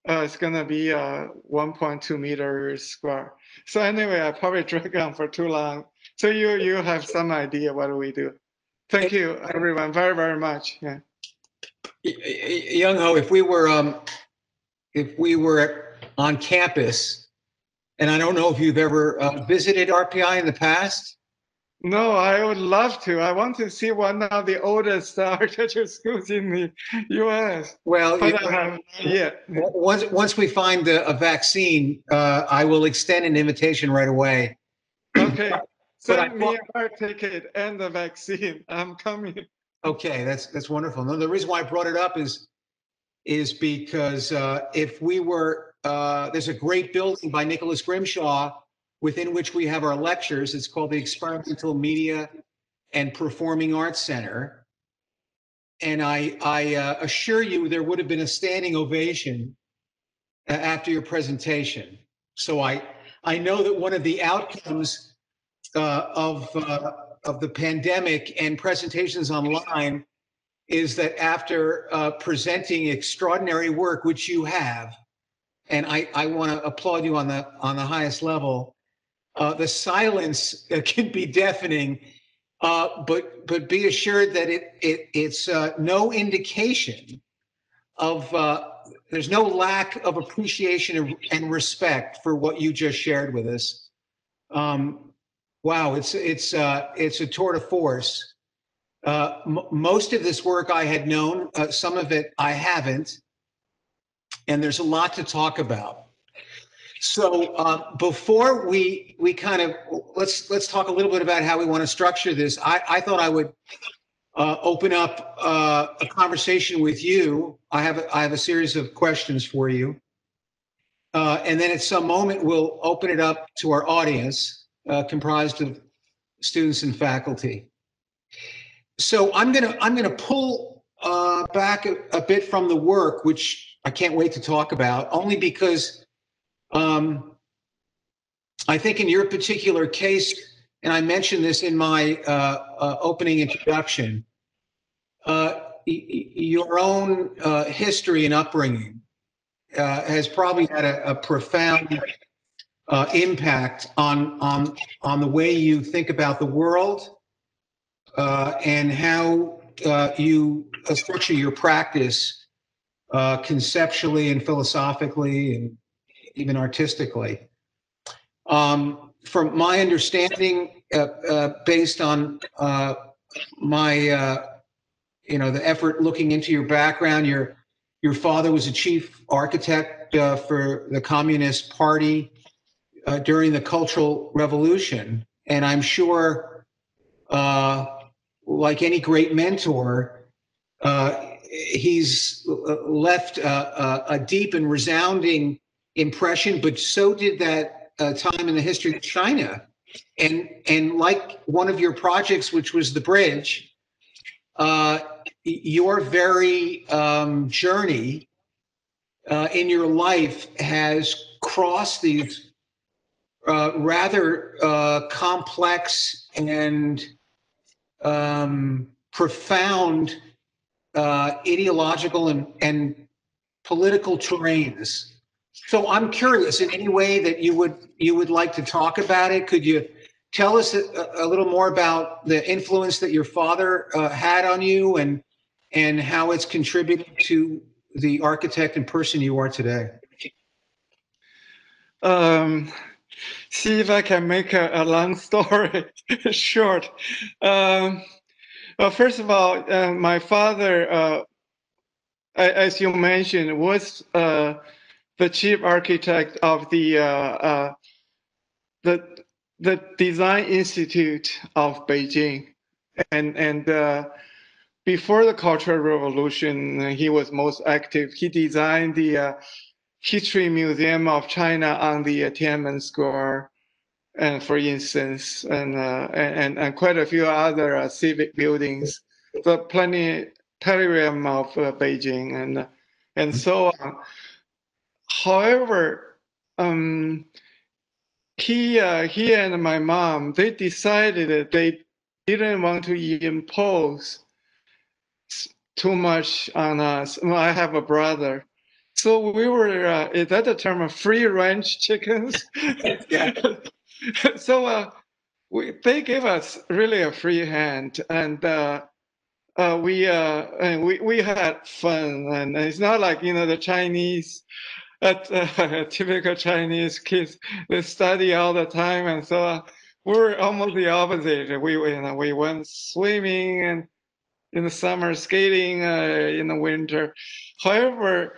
Uh, it's gonna be uh, 1.2 meters square. So anyway, I probably drag on for too long. So you you have some idea what we do. Thank you, everyone, very very much. Yeah. Yung Ho, if we were, um, if we were on campus, and I don't know if you've ever uh, visited RPI in the past. No, I would love to. I want to see one of the oldest architecture schools in the U.S. Well, But you- I have not once, once we find a, a vaccine, uh, I will extend an invitation right away. Okay, But I send me a car ticket and the vaccine. I'm coming. Okay, that's, that's wonderful. No, the reason why I brought it up is, is because uh, if we were, uh, there's a great building by Nicholas Grimshaw within which we have our lectures. It's called the Experimental Media and Performing Arts Center. And I, I uh, assure you, there would have been a standing ovation uh, after your presentation. So I, I know that one of the outcomes uh, of, uh, of the pandemic and presentations online is that after presenting extraordinary work, which you have, and I, I want to applaud you on the on the highest level. Uh, the silence uh, can be deafening, uh, but but be assured that it it it's uh, no indication of uh, there's no lack of appreciation and- respect for what you just shared with us. Um, wow, it's it's uh, it's a tour de force. M- most of this work I had known, some of it I haven't, and there's a lot to talk about. So uh, before we we kind of let's let's talk a little bit about how we want to structure this. I, I thought I would uh, open up uh, a conversation with you. I have a- I have a series of questions for you, uh, and then at some moment we'll open it up to our audience, uh, comprised of students and faculty. So I'm gonna I'm gonna pull uh, back a, a bit from the work, which I can't wait to talk about, only because um, I think in your particular case, and I mentioned this in my uh, uh, opening introduction, uh, your own uh, history and upbringing uh, has probably had a, a profound uh, impact on on on the way you think about the world and how you structure your practice uh, conceptually and philosophically and even artistically. Um, from my understanding, uh, uh, based on uh, my, uh, you know, the effort looking into your background, your your father was a chief architect uh, for the Communist Party during the Cultural Revolution, and I'm sure, like any great mentor, uh, he's uh, left a, a deep and resounding impression. But so did that uh, time in the history of China, and and like one of your projects, which was the bridge, uh, your very um, journey uh, in your life has crossed these uh, rather uh, complex and um, profound uh, ideological and, and political terrains. So I'm curious, in any way that you would you would like to talk about it, could you tell us a, a little more about the influence that your father uh, had on you and and how it's contributed to the architect and person you are today? Um, see if I can make a, a long story short. Um, well, first of all, uh, my father, uh, as you mentioned, was uh, the chief architect of the uh, uh, the the Design Institute of Beijing, and and uh, before the Cultural Revolution, he was most active. He designed the History Museum of China on the Tiananmen Square, and for instance, and uh, and and quite a few other uh, civic buildings, the planetarium of uh, Beijing, and and so on. However, um, he uh, he and my mom they decided that they didn't want to impose too much on us. Well, I have a brother. So we were, uh, is that the term of free range chickens? Yeah. so uh, we, they gave us really a free hand and uh, uh, we, uh, and we, we had fun. And it's not like, you know, the Chinese, uh, typical Chinese kids, they study all the time. And so uh, we're almost the opposite. We, you know, we went swimming and in the summer, skating in the winter. However,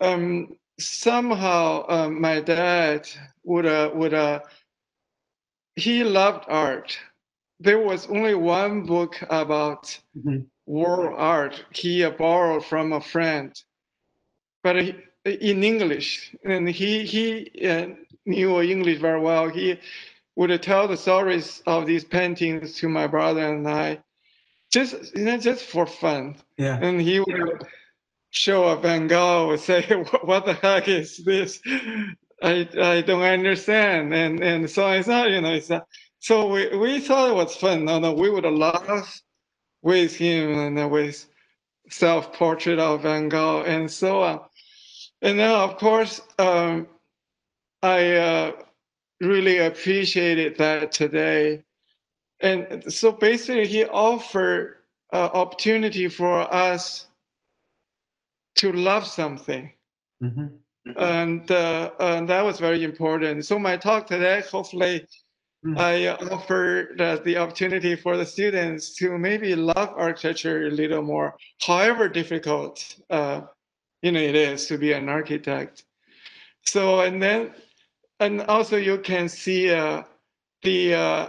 um, somehow uh, my dad would uh, would uh, he loved art. There was only one book about Mhm. world art he borrowed from a friend, but he, in English, and he he uh, knew English very well. He would tell the stories of these paintings to my brother and I, just you know, just for fun Yeah. and he would show a Van Gogh and say, "What what the heck is this? I I don't understand." And and so it's not, you know, it's not. So we we thought it was fun. No, no, we would laugh with him and with self-portrait of Van Gogh and so on. And then of course, um, I uh, really appreciated that today. And so basically, he offered uh, opportunity for us to love something Mhm. And, uh, and that was very important. So my talk today hopefully Mm. i offer uh, the opportunity for the students to maybe love architecture a little more however difficult uh, you know it is to be an architect. So and then and also you can see uh, the uh,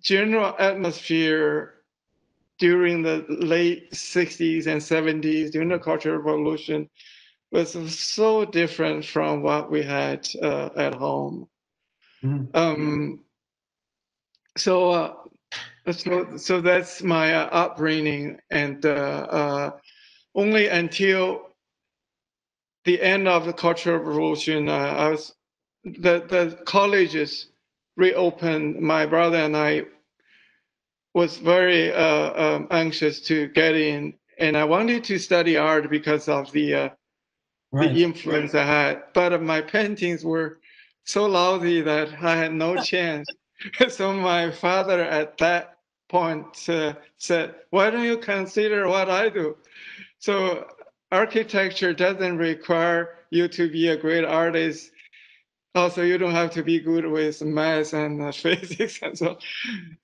general atmosphere during the late 60s and 70s during the cultural revolution was so different from what we had uh, at home. Mhm. um, so uh, so so that's my uh, upbringing and uh, uh, only until the end of the cultural revolution uh, i was the the colleges reopened. My brother and i was very uh, um, anxious to get in. And i wanted to study art because of the uh, Right. the influence I had. But my paintings were so lousy that I had no chance. so my father at that point uh, said, "Why don't you consider what I do?" So architecture doesn't require you to be a great artist. Also, you don't have to be good with math and uh, physics and so.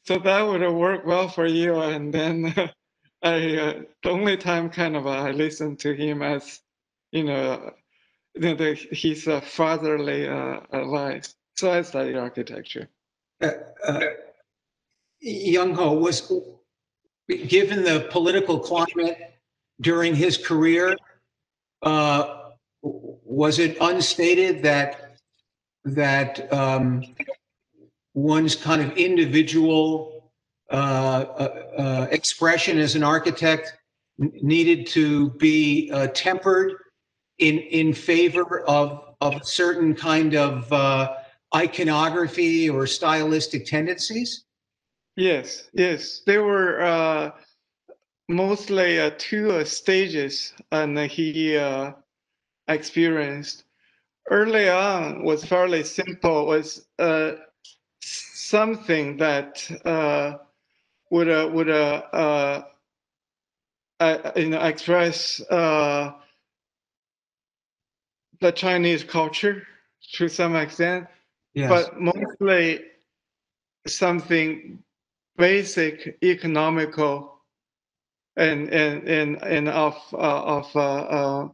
So that would work well for you. And then I, uh, the only time kind of I listened to him as, you know, the, his uh, fatherly uh, advice. So I studied architecture. Uh, uh, Yung Ho was, given the political climate during his career, uh, was it unstated that that um, one's kind of individual uh, uh, uh, expression as an architect needed to be uh, tempered in in favor of of a certain kind of uh, iconography or stylistic tendencies? Yes, yes, there were uh, mostly uh, two uh, stages, and he uh, experienced. Early on was fairly simple. Was uh, something that would would you know express the Chinese culture to some extent Yes. but mostly something basic economical and and and and of uh, of uh, uh,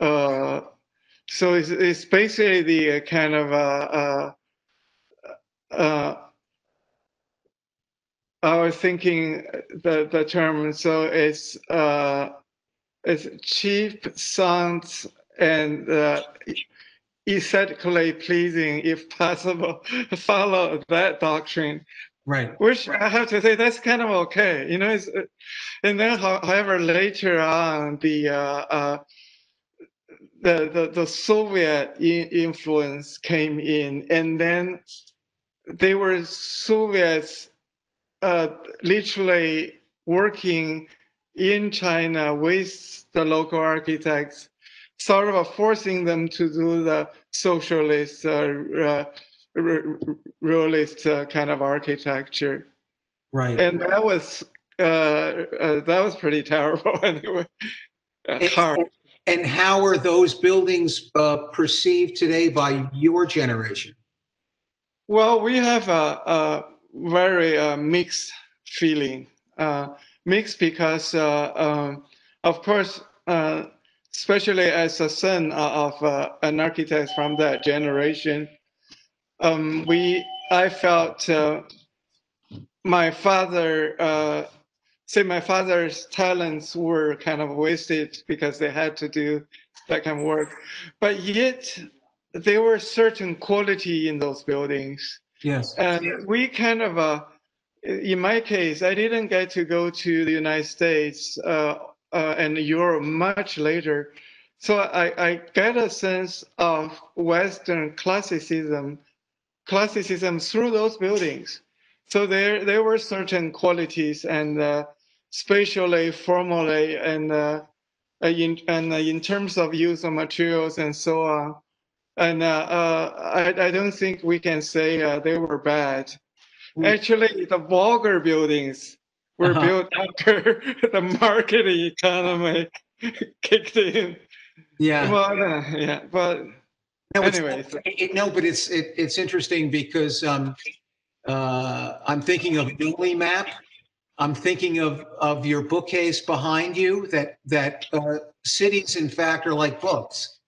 uh, so it's, it's basically the uh, kind of uh, uh, uh, I was thinking the the term so it's uh, it's cheap sounds and uh, aesthetically pleasing if possible follow that doctrine right. which i have to say that's kind of okay you know it's, uh, and then however later on the uh, uh, the, the the soviet influence came in and then they were soviets uh, literally working in china with the local architects sort of forcing them to do the socialist, uh, uh, r- r- realist uh, kind of architecture, Right. and that was uh, uh, that was pretty terrible anyway. Uh, And- hard. And how are those buildings uh, perceived today by your generation? Well, we have a, a very uh, mixed feeling. Uh, mixed because, uh, um, of course, uh, especially as a son of uh, an architect from that generation, um, we I felt uh, my father. Uh, say my father's talents were kind of wasted because they had to do that kind of work, but yet there were certain quality in those buildings Yes. and we kind of uh, in my case i didn't get to go to the united states uh, and europe much later so I, I get a sense of western classicism classicism through those buildings so there there were certain qualities and uh, spatially formally and uh, in and uh, in terms of use of materials and so on and uh, uh, I, I don't think we can say uh, they were bad. Mm. Actually, the vulgar buildings were Uh-huh. built after the marketing economy kicked in. Yeah. Well, uh, yeah, but No, it- no, but it's it, it's interesting because um, uh, I'm thinking of Newly Map. I'm thinking of of your bookcase behind you. That that uh, cities, in fact, are like books,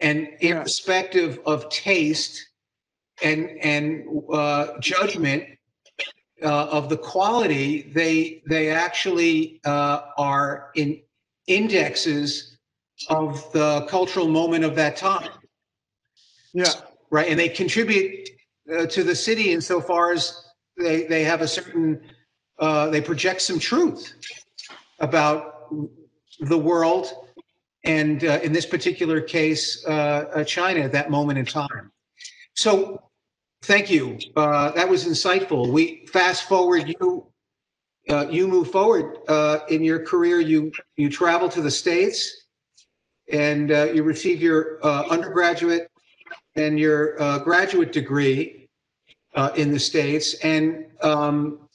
and Yeah. irrespective of taste and and uh, judgment uh, of the quality, they they actually uh, are in indexes of the cultural moment of that time yeah, right? And they contribute uh, to the city insofar as they they have a certain uh, they project some truth about the world, and uh, in this particular case, uh, uh, China at that moment in time. So, thank you. Uh, that was insightful. We fast forward you. Uh, you move forward uh, in your career. You you travel to the states, and uh, you receive your uh, undergraduate and your uh, graduate degree in the States. And, um,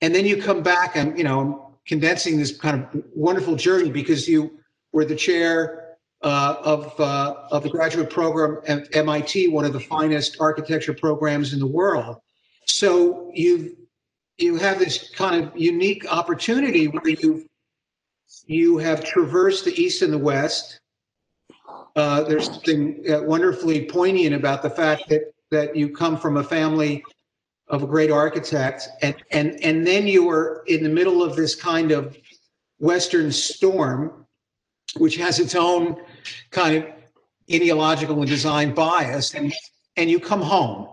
and then you come back and, you know, I'm condensing this kind of wonderful journey because you were the chair uh, of, uh, of the graduate program at MIT, one of the finest architecture programs in the world. So you you have this kind of unique opportunity where you you have traversed the east and the west. Uh, there's something uh, wonderfully poignant about the fact that that you come from a family of a great architect, and and and then you are in the middle of this kind of western storm, which has its own kind of ideological and design bias, and and you come home.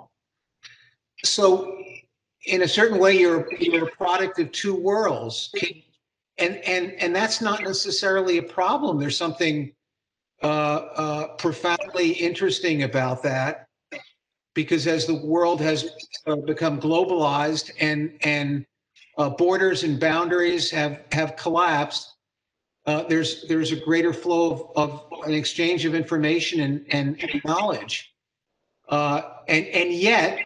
So in a certain way, you're you're a product of two worlds, and and and that's not necessarily a problem. There's something uh, uh, profoundly interesting about that, because as the world has uh, become globalized and and uh, borders and boundaries have have collapsed, uh, there's there's a greater flow of, of an exchange of information and and, knowledge, uh, and and yet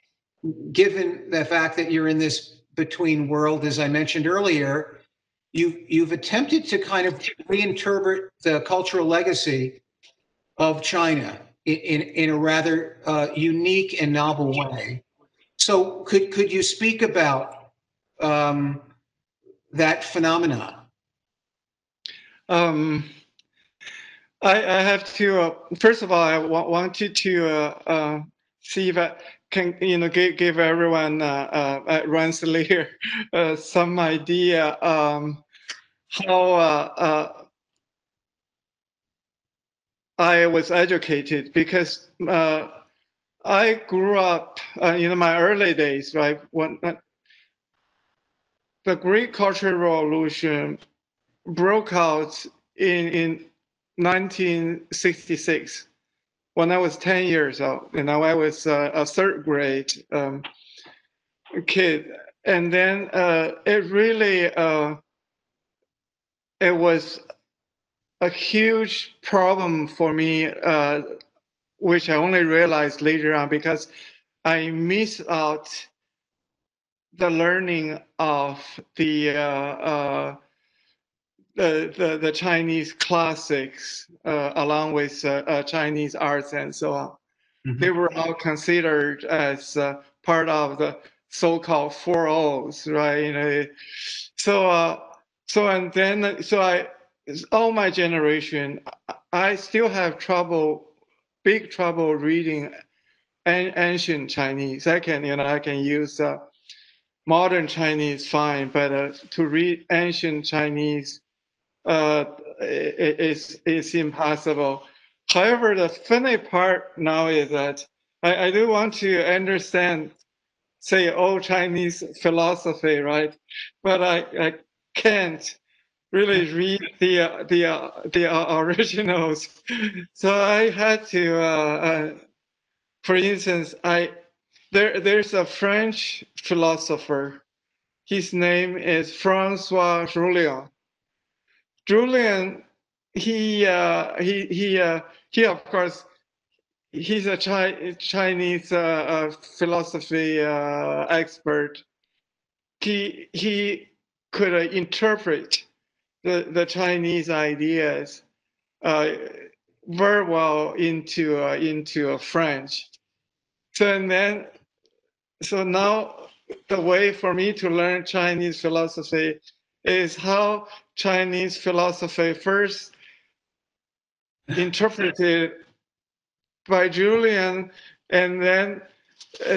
given the fact that you're in this between world, as I mentioned earlier, you you've attempted to kind of reinterpret the cultural legacy of China in in, in a rather uh, unique and novel way. So could could you speak about um, that phenomenon? Um, I, I have to, uh, first of all, I wanted to uh, uh, see if I can, you know, give, give everyone uh, uh, at Rensselaer uh, some idea um, how uh, I was educated because I grew up uh, in my early days, right? When the Great Cultural Revolution broke out in in 1966 when I was 10 years old. You know, I was uh, a third grade um, kid, and then uh, it really uh, it was a huge problem for me, uh, which I only realized later on because I missed out the learning of the uh, uh, the, the, the Chinese classics uh, along with uh, uh, Chinese arts and so on. Mhm. They were all considered as uh, part of the so-called Four Olds, right? You know, so uh, so and then so I all my generation, I- still have trouble, big trouble reading an- ancient Chinese. I can you know I can use uh, modern Chinese fine, but uh, to read ancient Chinese uh, i- i- is is impossible. However, the funny part now is that I, I do want to understand, say, old Chinese philosophy, right? But I, I can't really read the uh, the uh, the uh, originals. So I had to, uh, uh, for instance, I there there's a French philosopher. His name is Francois Jullien. Jullien, he uh, he he uh, he of course he's a Chi- Chinese uh, uh, philosophy uh, expert. He he could uh, interpret the the Chinese ideas very well into into French. So and then so now the way for me to learn Chinese philosophy is how Chinese philosophy first interpreted by Jullien, and then uh,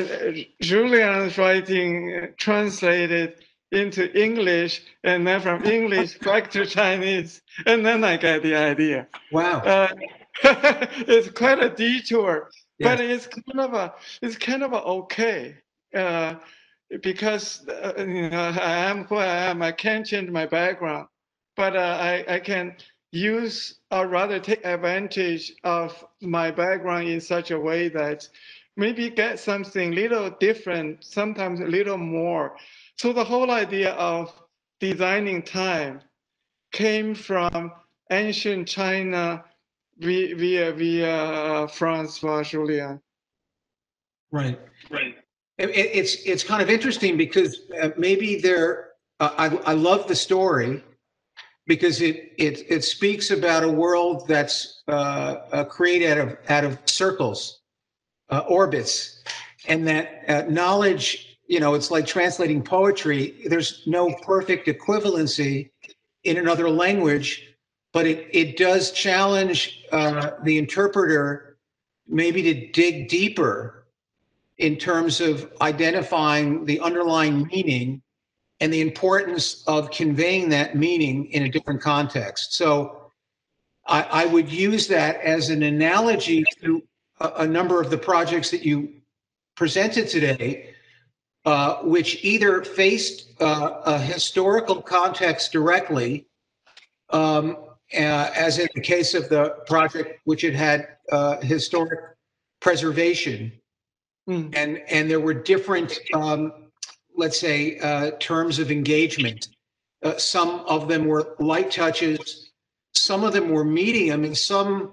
Jullien's writing translated into English, and then from English back to Chinese, and then I get the idea. Wow. Uh, it's quite a detour, but it's kind of a it's kind of a okay uh, because uh, you know I am who I am. I can't change my background, but uh, I I can use or rather take advantage of my background in such a way that maybe get something little different, sometimes a little more. So the whole idea of designing time came from ancient China via via, via uh, Francois Jullien. Right. Right. It, it- it's, it's kind of interesting because uh, maybe there, uh, I, I love the story because it, it, it speaks about a world that's uh, uh, created out of, out of circles, uh, orbits, and that uh, knowledge, you know, it's like translating poetry. There's no perfect equivalency in another language, but it, it does challenge uh, the interpreter maybe to dig deeper in terms of identifying the underlying meaning and the importance of conveying that meaning in a different context. So I, I would use that as an analogy to a, a number of the projects that you presented today, uh, which either faced uh, a historical context directly, um, uh, as in the case of the project, which it had uh, historic preservation, Mm. and and there were different um, let's say uh, terms of engagement uh, some of them were light touches some of them were medium and some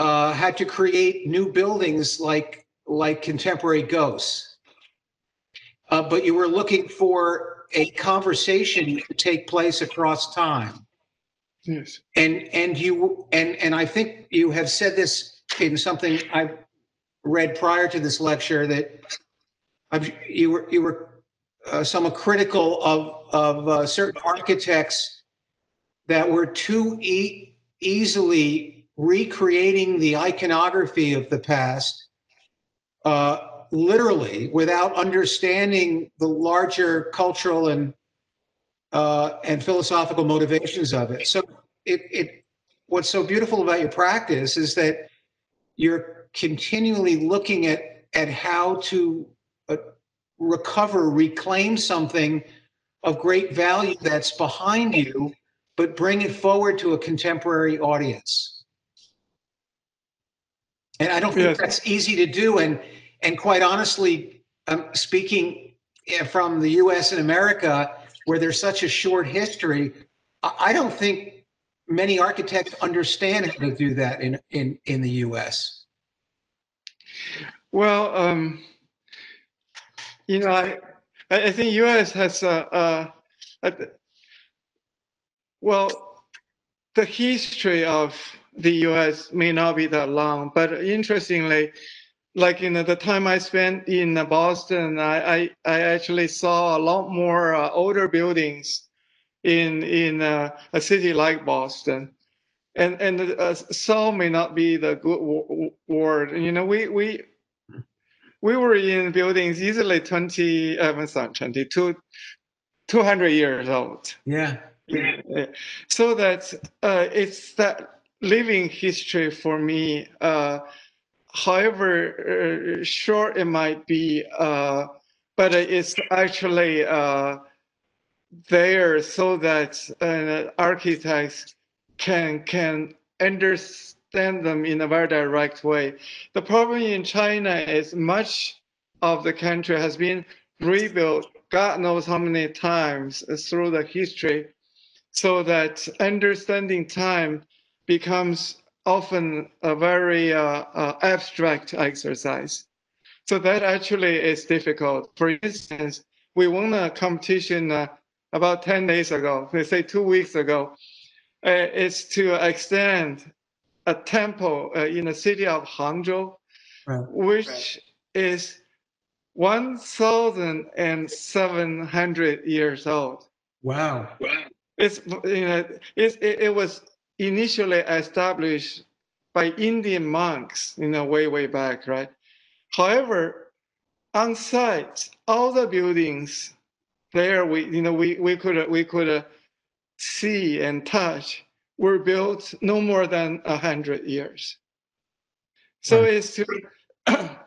uh, had to create new buildings like like contemporary ghosts uh, but you were looking for a conversation to take place across time Yes. and and you and and I think you have said this in something I read prior to this lecture that I've, you were you were uh, somewhat critical of of uh, certain architects that were too e- easily recreating the iconography of the past, uh, literally without understanding the larger cultural and uh, and philosophical motivations of it. So it, it what's so beautiful about your practice is that you're continually looking at at how to uh, recover, reclaim something of great value that's behind you, but bring it forward to a contemporary audience. And I don't think Yes. that's easy to do. And and quite honestly, um, speaking eh, from the U.S. and America, where there's such a short history, I, I don't think many architects understand how to do that in in in the U.S. Well, um, you know, I, I think U.S. has a, a, a well, the history of the U.S. may not be that long, but interestingly, like you know, the time I spent in uh, Boston, I I, I actually saw a lot more uh, older buildings in in uh, a city like Boston. And and uh, may not be the good wo- wo- word. You know, we we we were in buildings easily 20, uh, I'm sorry, 22, 200 years old. Yeah. Yeah. So that uh, it's that living history for me. Uh, however uh, short it might be, uh, but it's actually uh, there so that uh, architects can can understand them in a very direct way. The problem in China is much of the country has been rebuilt God knows how many times through the history, so that understanding time becomes often a very uh, uh, abstract exercise. So that actually is difficult. For instance, we won a competition uh, about 10 days ago, let's say two weeks ago, is to extend a temple uh, in the city of Hangzhou, Right. which is 1,700 years old. Wow. It's you know it's, it, it was initially established by Indian monks you know way way back right. However, on site, all the buildings there we you know we we could we could uh, see and touch were built no more than a hundred years. So Right. it's to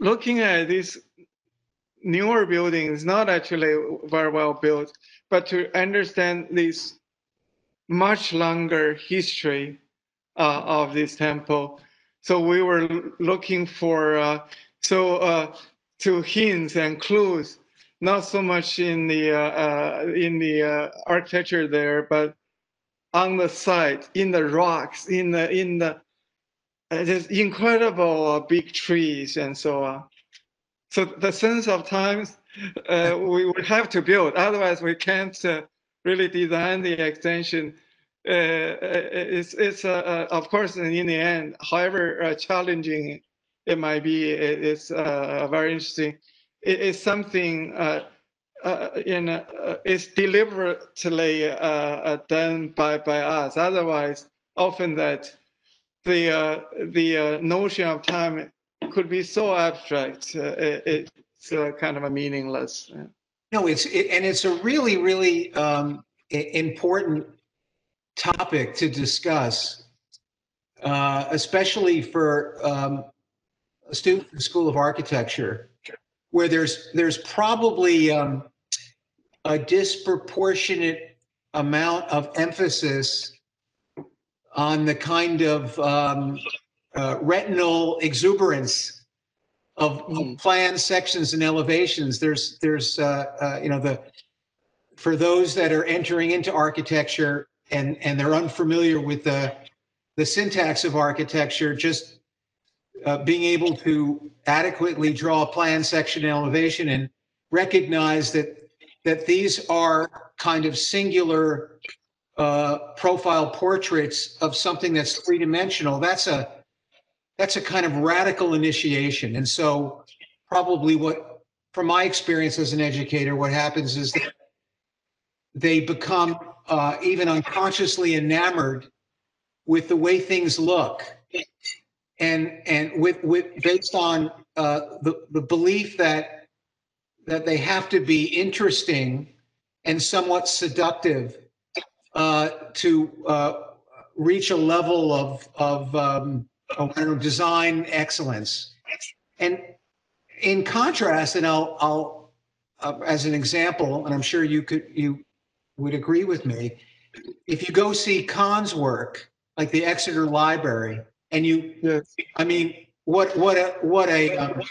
looking at these newer buildings, not actually very well built, but to understand this much longer history uh, of this temple. So we were looking for uh, so uh, to hints and clues, not so much in the uh, uh, in the uh, architecture there, but on the site, in the rocks, in the in the uh, just incredible uh, big trees and so on. So the sense of time uh, we would have to build, otherwise we can't really design the extension. It's it's of course in the end, however challenging it might be, it's uh, very interesting. Is something uh, uh, in uh, it's deliberately uh, uh, done by by us. Otherwise, often that the uh, the notion of time could be so abstract. It, it's kind of a meaningless. No, it's, it- and it's a really, really um, important topic to discuss, especially for um, a student in the School of Architecture, where there's, there's probably um, a disproportionate amount of emphasis on the kind of um, uh, retinal exuberance of, Mm. plans, sections, and elevations. There's, there's, uh, uh, you know, the, for those that are entering into architecture and, and they're unfamiliar with the, the syntax of architecture, just uh, being able to adequately draw a plan, section, elevation and recognize that, that these are kind of singular uh, profile portraits of something that's three-dimensional. That's a, that's a kind of radical initiation. And so probably what, from my experience as an educator, what happens is that they become uh, even unconsciously enamored with the way things look. And, and with, with, based on uh, the, the belief that, that they have to be interesting and somewhat seductive uh, to uh, reach a level of, of um, don't know, design excellence. And in contrast, and I'll, I'll, uh, as an example, and I'm sure you could, you would agree with me, if you go see Kahn's work, like the Exeter Library, and you, Yes. I mean, what, what a, what a, um,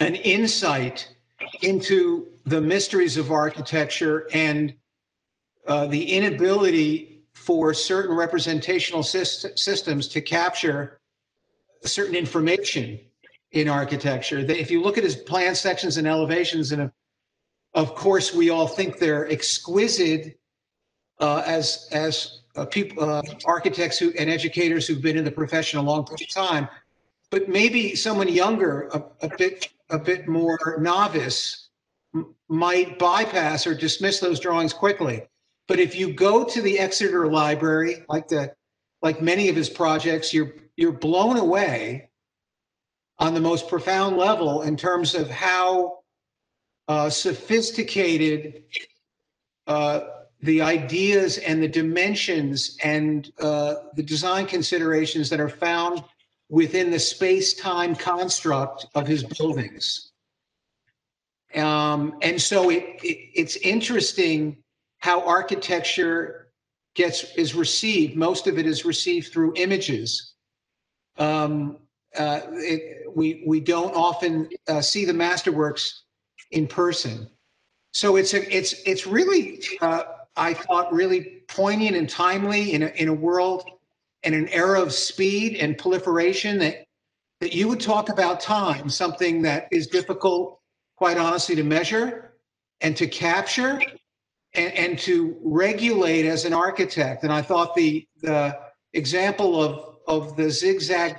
an insight into the mysteries of architecture and uh, the inability for certain representational syst- systems to capture certain information in architecture. That if you look at his plan sections and elevations, and of, of course we all think they're exquisite uh, as as uh, people, uh, architects who and educators who've been in the profession a long time. But maybe someone younger, a, a bit a bit more novice, m- might bypass or dismiss those drawings quickly. But if you go to the Exeter Library, like the, like many of his projects, you're, you're blown away on the most profound level in terms of how uh, sophisticated uh, the ideas and the dimensions and uh, the design considerations that are found within the space-time construct of his buildings. Um, and so it, it, it's interesting how architecture gets is received. Most of it is received through images. Um, uh, it, we we don't often uh, see the masterworks in person. So it's a it's it's really uh, I thought really poignant and timely in a in a world and an era of speed and proliferation that that you would talk about time, something that is difficult, quite honestly, to measure and to capture and, and to regulate as an architect. And I thought the, the example of, of the zigzag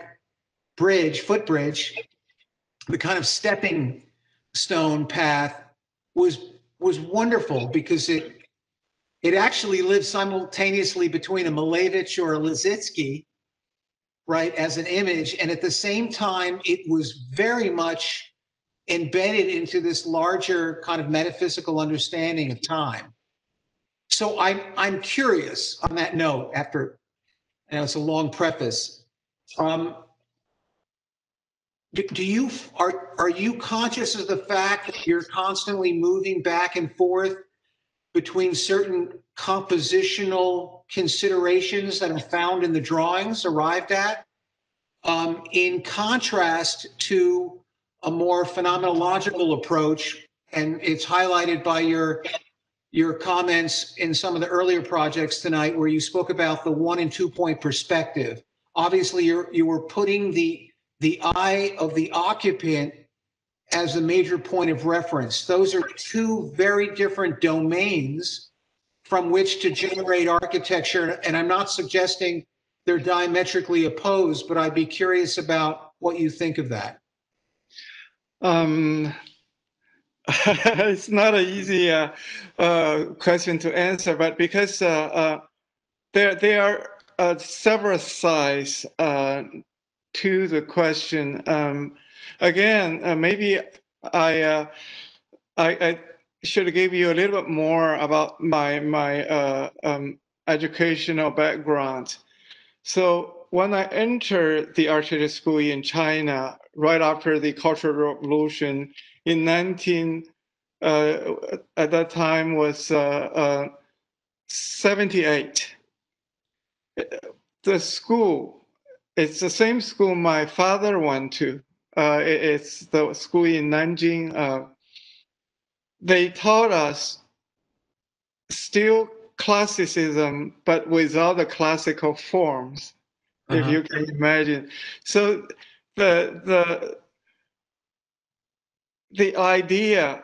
bridge, footbridge, the kind of stepping stone path was, was wonderful because it, it actually lives simultaneously between a Malevich or a Lissitzky, right, as an image. And at the same time, it was very much embedded into this larger kind of metaphysical understanding of time. So I'm I'm curious on that note. After, you know, it's a long preface. Um, do, do you are are you conscious of the fact that you're constantly moving back and forth between certain compositional considerations that are found in the drawings arrived at, um, in contrast to a more phenomenological approach, and it's highlighted by your your comments in some of the earlier projects tonight where you spoke about the one and two point perspective. Obviously, you're, you were putting the, the eye of the occupant as a major point of reference. Those are two very different domains from which to generate architecture. And I'm not suggesting they're diametrically opposed, but I'd be curious about what you think of that. Um, it's not an easy uh, uh, question to answer, but because uh, uh there there are uh, several sides uh, to the question. Um, again, maybe I, I, I should give you a little bit more about my my um, educational background. So when I entered the architecture school in China right after the Cultural Revolution in 19 uh, at that time was uh, uh, 78 the school it's the same school my father went to uh, it's the school in nanjing uh, they taught us still classicism but without the classical forms uh-huh. if you can imagine so the the the idea,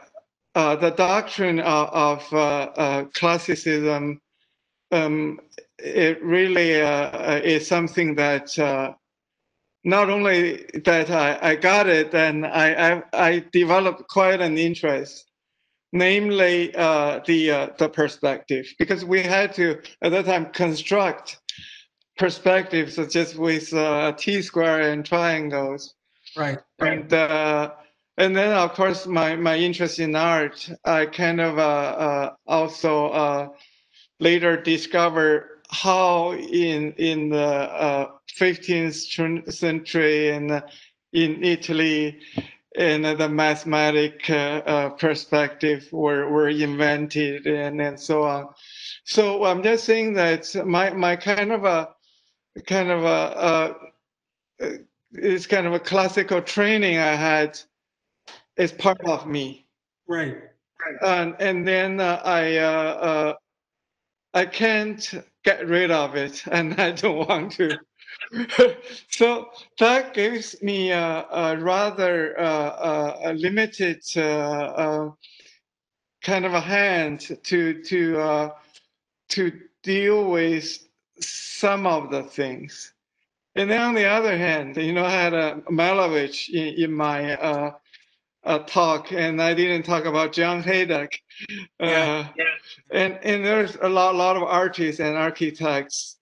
uh, the doctrine of, of uh, uh, classicism, um, it really uh, is something that uh, not only that I, I got it, and I, I, I developed quite an interest, namely uh, the the perspective, because we had to at that time construct perspectives just with uh, T square and triangles. Right. And uh, and then of course my my interest in art, I kind of uh, uh, also uh, later discovered how in in the 15th uh, century and in Italy and the mathematic uh, perspective were were invented and and so on. So I'm just saying that my my kind of a kind of a, it's kind of a classical training I had is part of me. Right. And and then uh, I uh, uh, I can't get rid of it, and I don't want to. so that gives me a, a rather uh, a limited uh, uh, kind of a hand to to to deal with some of the things. And then on the other hand, you know, I had a Malevich in, in my uh, talk, and I didn't talk about John Hejduk. Uh, yeah. And and there's a lot, lot of artists and architects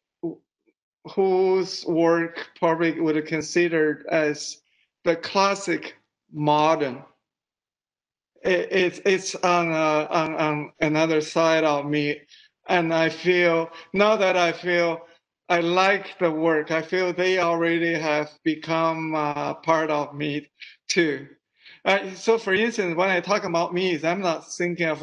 whose work probably would have considered as the classic modern. It, it's it's on, uh, on on another side of me and I feel now that I feel I like the work. I feel they already have become uh, part of me too. Uh, so, for instance, when I talk about Mies, I'm not thinking of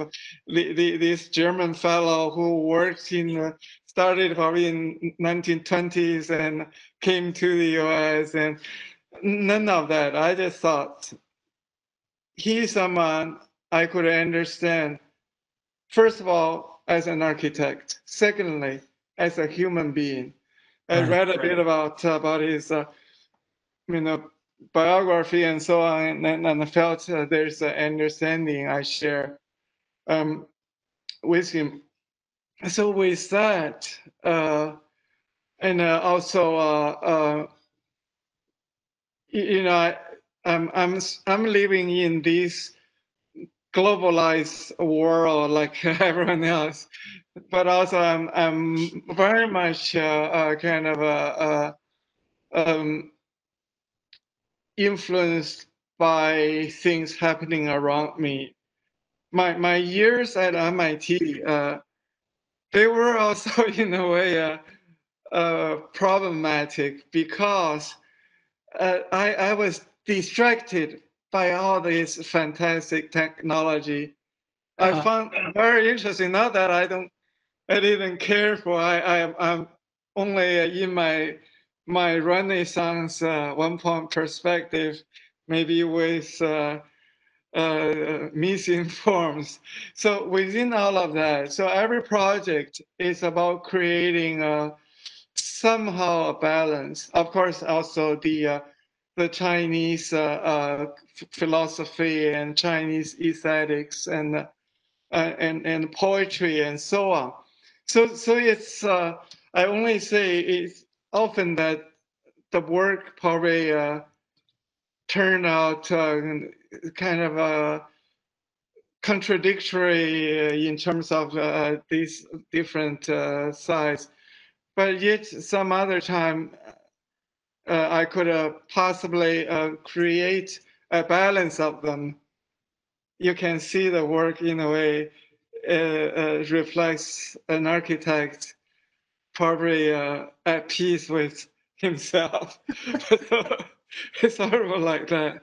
the, the, this German fellow who worked in, uh, started probably in 1920s and came to the US and none of that. I just thought he's someone I could understand. First of all, as an architect. Secondly, as a human being. I read a bit about about his, uh, you know, biography and so on, and, and I felt uh, there's an understanding I share um, with him. So with that, uh, and uh, also, uh, uh, you know, I'm I'm I'm living in this globalized world like everyone else, but also I'm I'm very much uh, kind of uh, um, influenced by things happening around me. My my years at MIT, uh, they were also in a way uh, uh, problematic because I I was distracted by all this fantastic technology. Uh-huh. I found very interesting. Not that I don't, I didn't care for. I, I I'm only in my my Renaissance uh, one point perspective, maybe with uh, uh. So within all of that, so every project is about creating a, somehow a balance. Of course, also the uh, the Chinese uh, uh, philosophy and Chinese aesthetics and uh, and and poetry and so on. So so it's uh, I only say it's often that the work probably uh, turned out uh, kind of uh, contradictory in terms of uh, these different uh, sides. But yet some other time uh, I could possibly create a balance of them. You can see the work in a way reflects an architect probably uh, at peace with himself. it's horrible like that.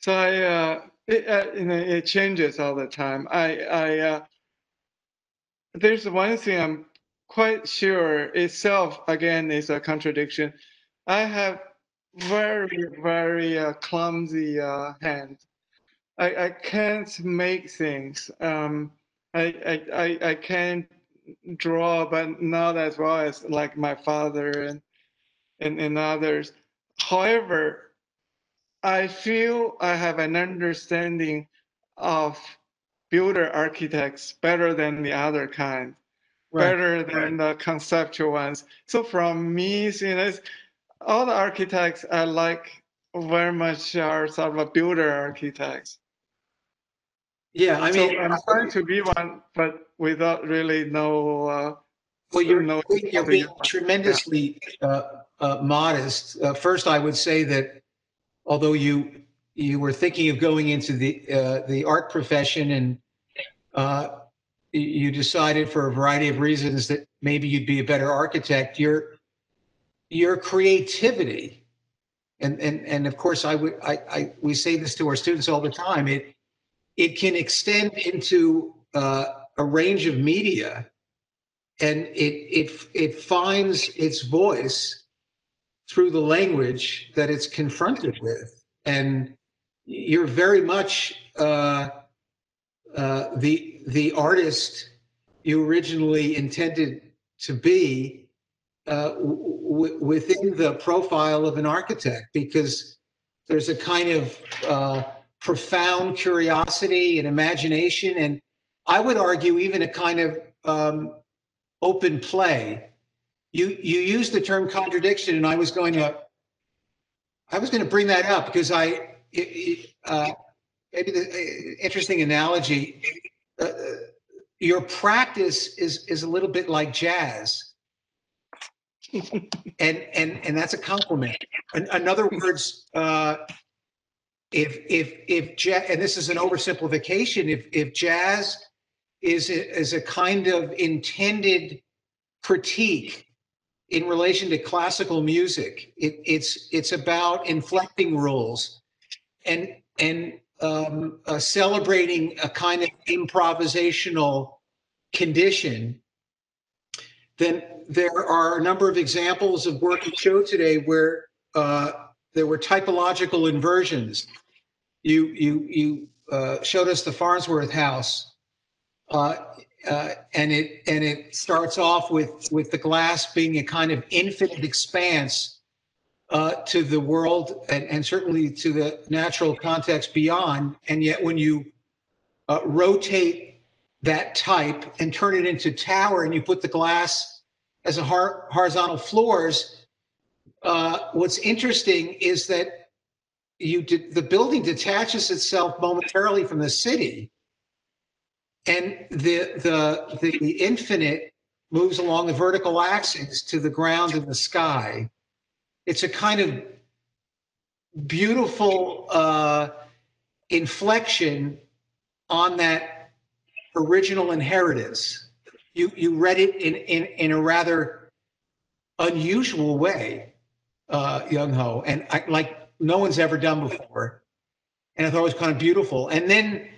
So I, uh, it, uh, you know, it changes all the time. I, I, uh, there's one thing I'm quite sure itself again is a contradiction. I have very, very uh, clumsy uh, hand. I, I can't make things. Um, I, I, I, I can draw, but not as well as like my father and, and, and others. However, I feel I have an understanding of builder architects better than the other kind, better than the conceptual ones. So from me, you know, all the architects I like very much are sort of a builder architects. Yeah, I mean, so I'm trying to be one, but without really no. Uh, well, you're, no you're being tremendously uh, uh, modest. Uh, first, I would say that although you you were thinking of going into the uh, the art profession and uh, you decided for a variety of reasons that maybe you'd be a better architect, your your creativity, and and and of course, I would I, I we say this to our students all the time. It it can extend into uh, a range of media, and it it it finds its voice through the language that it's confronted with, and you're very much uh, uh, the the artist you originally intended to be uh, w- within the profile of an architect, because there's a kind of uh, profound curiosity and imagination, and I would argue even a kind of um, open play. You you used the term contradiction, and I was going to I was going to bring that up because I it- it, uh, maybe the uh, interesting analogy. Uh, your practice is is a little bit like jazz, and and and that's a compliment. In, in other words, uh, if if if jazz, and this is an oversimplification, if if jazz is a, is a kind of intended critique in relation to classical music, it, it's it's about inflecting rules and and um, uh, celebrating a kind of improvisational condition. Then there are a number of examples of work you showed today where uh, there were typological inversions. You you you uh, showed us the Farnsworth House, uh, uh, and it and it starts off with with the glass being a kind of infinite expanse uh, to the world and, and certainly to the natural context beyond. And yet, when you uh, rotate that type and turn it into tower, and you put the glass as a horizontal floors, uh, what's interesting is that you the building detaches itself momentarily from the city, and the the the infinite moves along the vertical axis to the ground and the sky. It's a kind of beautiful uh, inflection on that original inheritance. You you read it in in in a rather unusual way, uh, Yung Ho, and I, like no one's ever done before. And I thought it was kind of beautiful. And then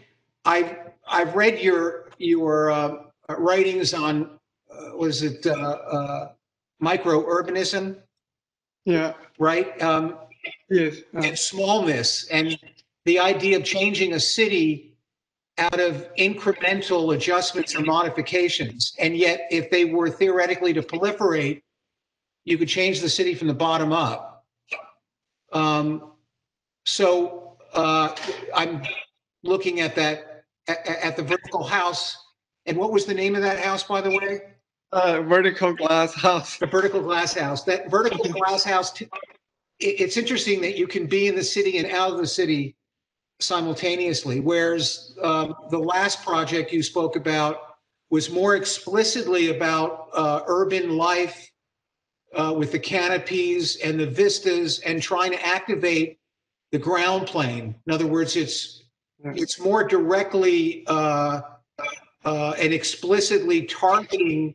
I've I've read your your uh, writings on uh, was it uh, uh, micro urbanism, Yeah. right? Um, Yes. uh, and smallness and the idea of changing a city out of incremental adjustments or modifications. And yet, if they were theoretically to proliferate, you could change the city from the bottom up. Um, so uh, I'm looking at that, at, at the vertical house. And what was the name of that house, by the way? Uh, vertical glass house. The vertical glass house. That vertical glass house, t- it's interesting that you can be in the city and out of the city simultaneously. Whereas um, the last project you spoke about was more explicitly about uh, urban life uh, with the canopies and the vistas and trying to activate the ground plane. In other words, it's it's more directly uh, uh, and explicitly targeting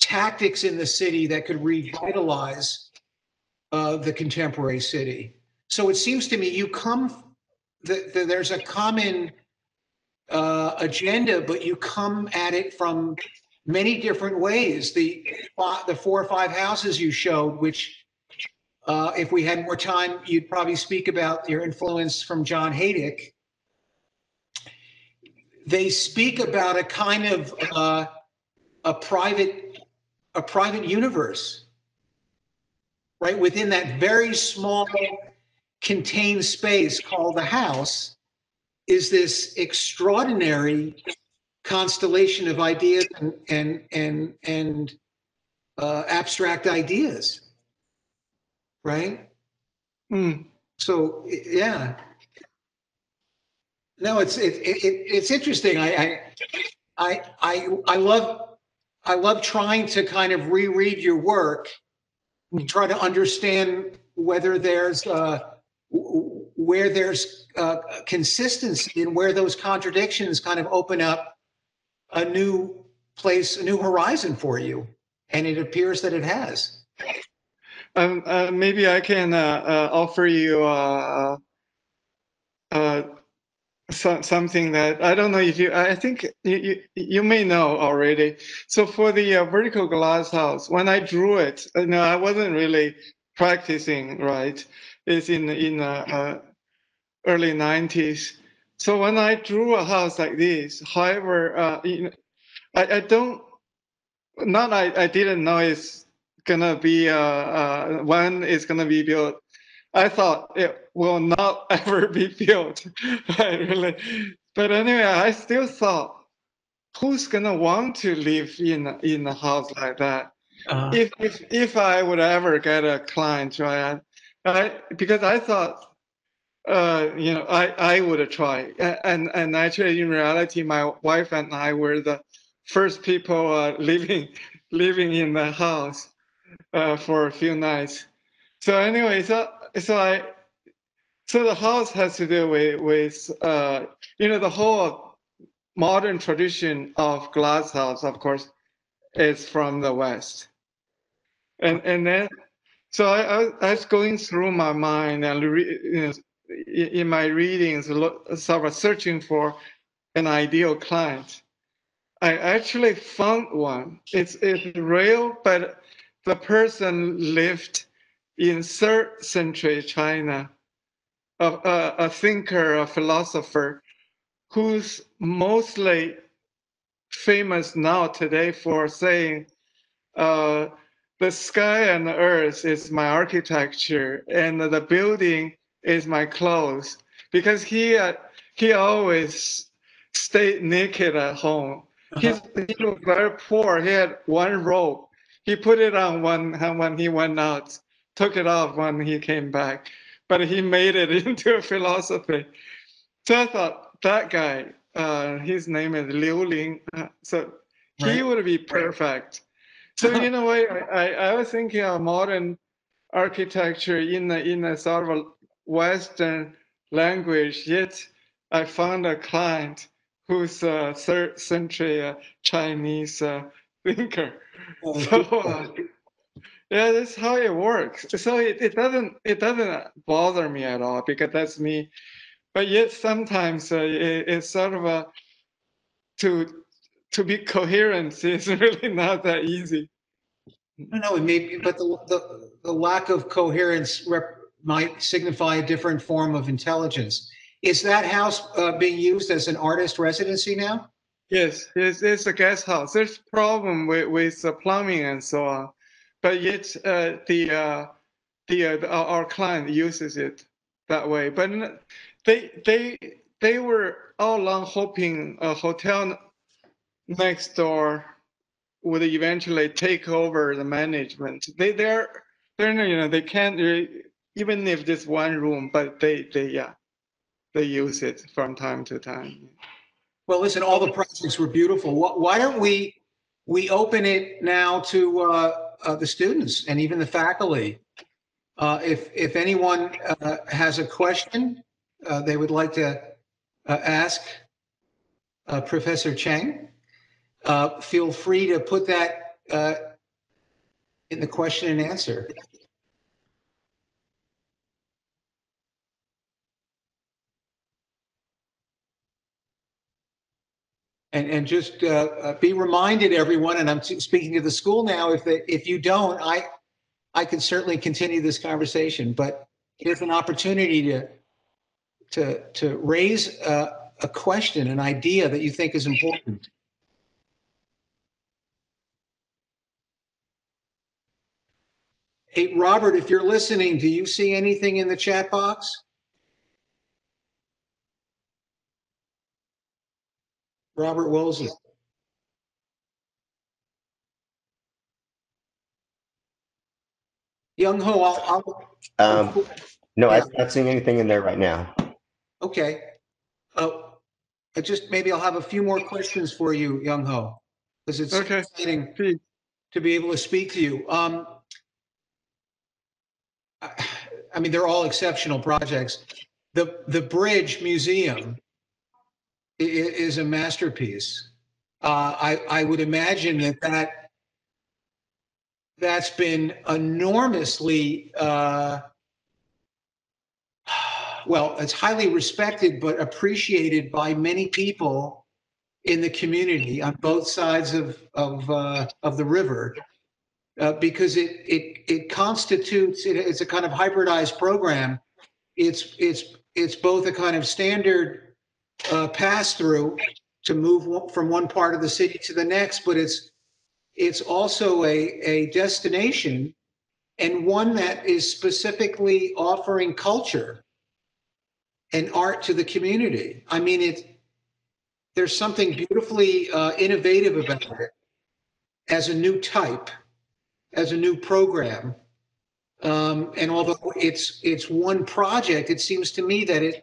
tactics in the city that could revitalize uh, the contemporary city. So it seems to me you come, that that there's a common uh, agenda, but you come at it from many different ways. The the four or five houses you showed, which uh, if we had more time, you'd probably speak about your influence from John Hejduk. They speak about a kind of uh, a private a private universe, right? Within that very small contained space called the house is this extraordinary constellation of ideas and and and, and uh, abstract ideas, right? Hmm. So yeah. No, it's it, it, it it's interesting. I, I I I I love I love trying to kind of reread your work, and try to understand whether there's uh, where there's uh, consistency and where those contradictions kind of open up a new place, a new horizon for you. And it appears that it has. Um, uh, maybe I can uh, uh, offer you uh, uh, uh, so, something that I don't know if you. I think you, you you may know already. So for the vertical glass house, when I drew it, you know, I wasn't really practicing. Right, it's in in early '90s. So when I drew a house like this, however, uh, you know, I, I don't. Not I, I didn't know it's gonna be uh, uh, when it's gonna be built. I thought it will not ever be built. I really, but anyway, I still thought, who's gonna want to live in a- in a house like that? If if if I would ever get a client, right? I because I thought, uh, you know, I I would try, and and actually in reality, my wife and I were the first people uh, living living in the house uh, for a few nights. So anyway, so so I so the house has to do with with uh, you know the whole modern tradition of glass house, of course, is from the West, and and then so I, I, was going through my mind and re, you know, in my readings, sort of searching for an ideal client. I actually found one. It's it's real, but the person lived in third century China, a, a, a thinker, a philosopher, who's mostly famous now today for saying, uh, the sky and the earth is my architecture, and the building is my clothes, because he uh, he always stayed naked at home. He's, he was very poor. He had one robe. He put it on when when he went out, took it off when he came back. But he made it into a philosophy. So I thought that guy, uh, his name is Liu Ling. uh, So he would be perfect. So in a way, I, I, I was thinking of modern architecture in a, in a sort of Western language. Yet I found a client who's a third century uh, Chinese uh, thinker. So uh, yeah, that's how it works. So it, it doesn't it doesn't bother me at all because that's me. But yet sometimes uh, it, it's sort of a to to be coherent is really not that easy. No, no, it may be, but the, the, the lack of coherence rep, might signify a different form of intelligence. Is that house uh, being used as an artist residency now? Yes, it's, it's a guest house. There's problem with, with the plumbing and so on, but yet uh, the uh, the, uh, our client uses it that way. But they they they were all along hoping a hotel next door would eventually take over the management. They they're they're you know they can't even if just one room, but they they yeah they use it from time to time. Well, listen, all the projects were beautiful. Why don't we, we open it now to uh, uh, the students and even the faculty? Uh, If, if anyone uh, has a question uh, they would like to uh, ask uh, Professor Chang, uh, feel free to put that uh, in the question and answer. And, and just uh, uh, be reminded, everyone, and I'm speaking to the school now, if, they- if you don't, I, I can certainly continue this conversation, but here's an opportunity to, to, to raise a, a question, an idea that you think is important. Hey, Robert, if you're listening, do you see anything in the chat box? Robert Woolsey. Yung Ho, I'll, Um, I'll, no, I'm not seeing anything in there right now. okay. Uh, I just, maybe I'll have a few more questions for you, Yung Ho, because it's Okay. exciting to be able to speak to you. Um, I, I mean, they're all exceptional projects. The, the Bridge Museum i- i- is a masterpiece. Uh, I, I would imagine that that, that's been enormously, uh, well, it's highly respected, but appreciated by many people in the community on both sides of, of, uh, of the river. Uh, because it, it, it constitutes, it, it's a kind of hybridized program. It's, it's, it's both a kind of standard, uh, pass through to move from one part of the city to the next, but it's, it's also a, a destination and one that is specifically offering culture and art to the community. I mean, it, there's something beautifully uh, innovative about it as a new type, as a new program. Um, and although it's it's one project, it seems to me that it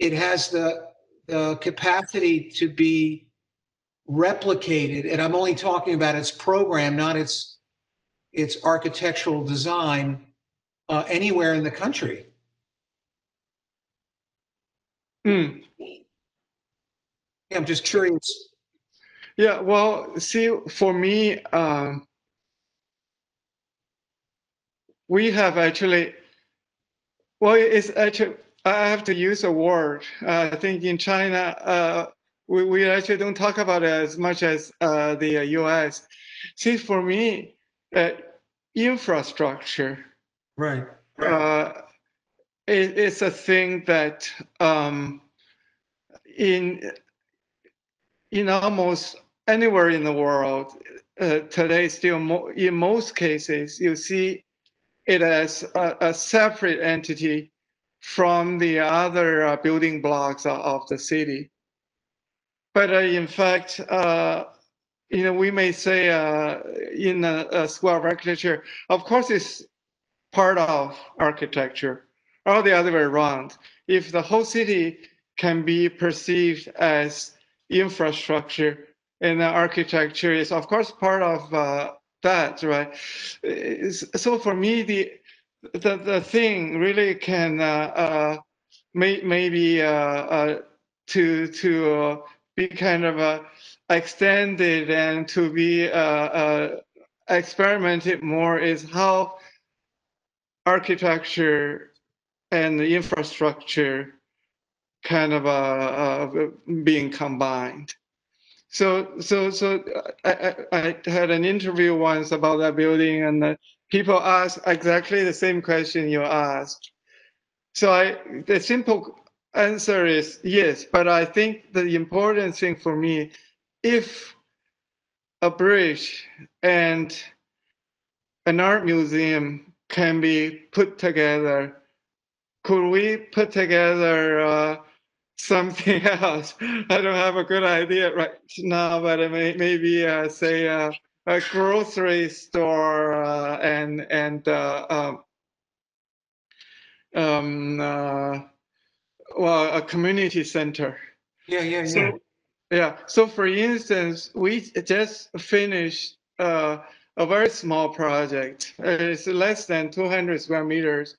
it has the the capacity to be replicated. And I'm only talking about its program, not its its architectural design uh, anywhere in the country. Hmm. I'm just curious. Yeah, well, see, for me, um, we have actually, well, it's actually, I have to use a word. Uh, I think in China, uh, we, we actually don't talk about it as much as uh, the US. See, for me, uh, infrastructure Right. uh, it, it's a thing that um, in in almost anywhere in the world uh, today, still mo- in most cases, you see it as a, a separate entity from the other uh, building blocks of, the city. But uh, in fact, uh, you know, we may say uh, in a, a school of architecture, of course, it's part of architecture, or the other way around. If the whole city can be perceived as infrastructure, and the architecture is, of course, part of that, right? So for me, the the, the thing really can uh, uh, may, maybe uh, to to be kind of extended and to be experimented more is how architecture and the infrastructure kind of being combined. So, so, so I, I, I had an interview once about that building, and uh, people ask exactly the same question you asked. So I, the simple answer is yes, but I think the important thing for me, if a bridge and an art museum can be put together, could we put together uh, something else? I don't have a good idea right now, but may, maybe uh, say uh, a grocery store uh, and and uh, um, um, uh, well, a community center. Yeah, yeah, yeah. So, yeah. So, for instance, we just finished uh, a very small project. It's less than 200 square meters.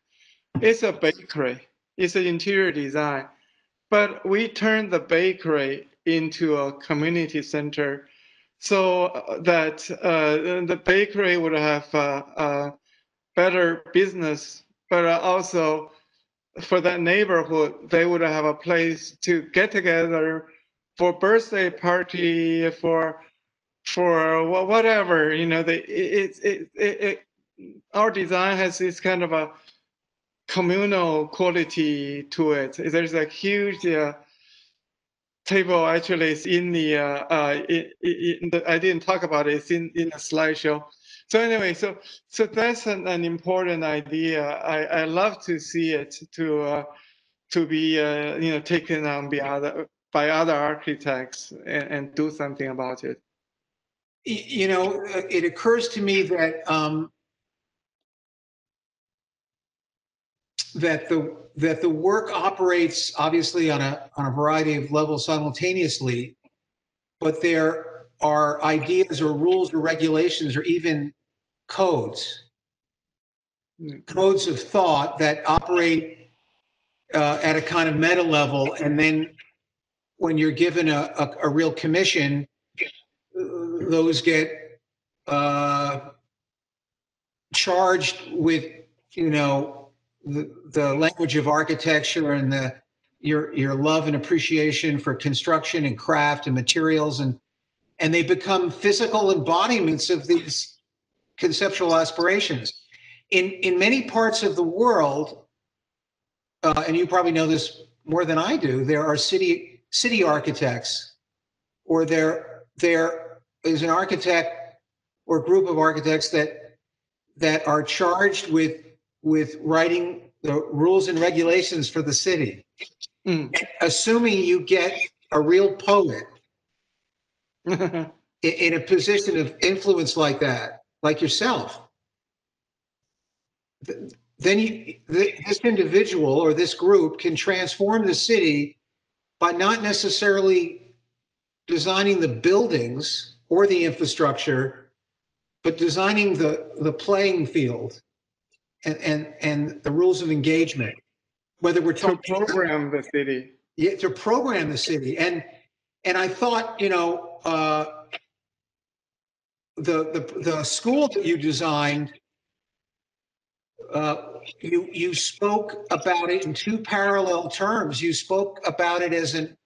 It's a bakery. It's an interior design, but we turned the bakery into a community center, so uh, that uh, the bakery would have uh, uh, better business, but also for that neighborhood, they would have a place to get together for birthday party, for for wha- whatever you know. It it, it, it our design has this kind of a communal quality to it. There's a huge uh, table actually is in the uh, uh, i- i- in the, I didn't talk about it. It's in in the slideshow. So anyway, so so that's an, an important idea. I, I love to see it to uh, to be uh, you know taken on by other by other architects and, and do something about it. You know, it occurs to me that, um, that the, that the work operates obviously on a, on a variety of levels simultaneously, but there are ideas or rules or regulations or even codes, codes of thought that operate uh, at a kind of meta level. And then when you're given a, a, a real commission, those get uh, charged with, you know, the, language of architecture and the your your love and appreciation for construction and craft and materials and and they become physical embodiments of these conceptual aspirations. In in many parts of the world, uh, and you probably know this more than I do, there are city city architects, or there there is an architect or group of architects that that are charged with with writing the rules and regulations for the city. Mm. Assuming you get a real poet in, in a position of influence like that, like yourself, th- then you, th- this individual or this group can transform the city by not necessarily designing the buildings or the infrastructure, but designing the, the playing field and, and, and the rules of engagement. Whether we're to program the city. yeah, to program the city. And and I thought, you know, uh, the the the school that you designed, uh, you you spoke about it in two parallel terms. You spoke about it as an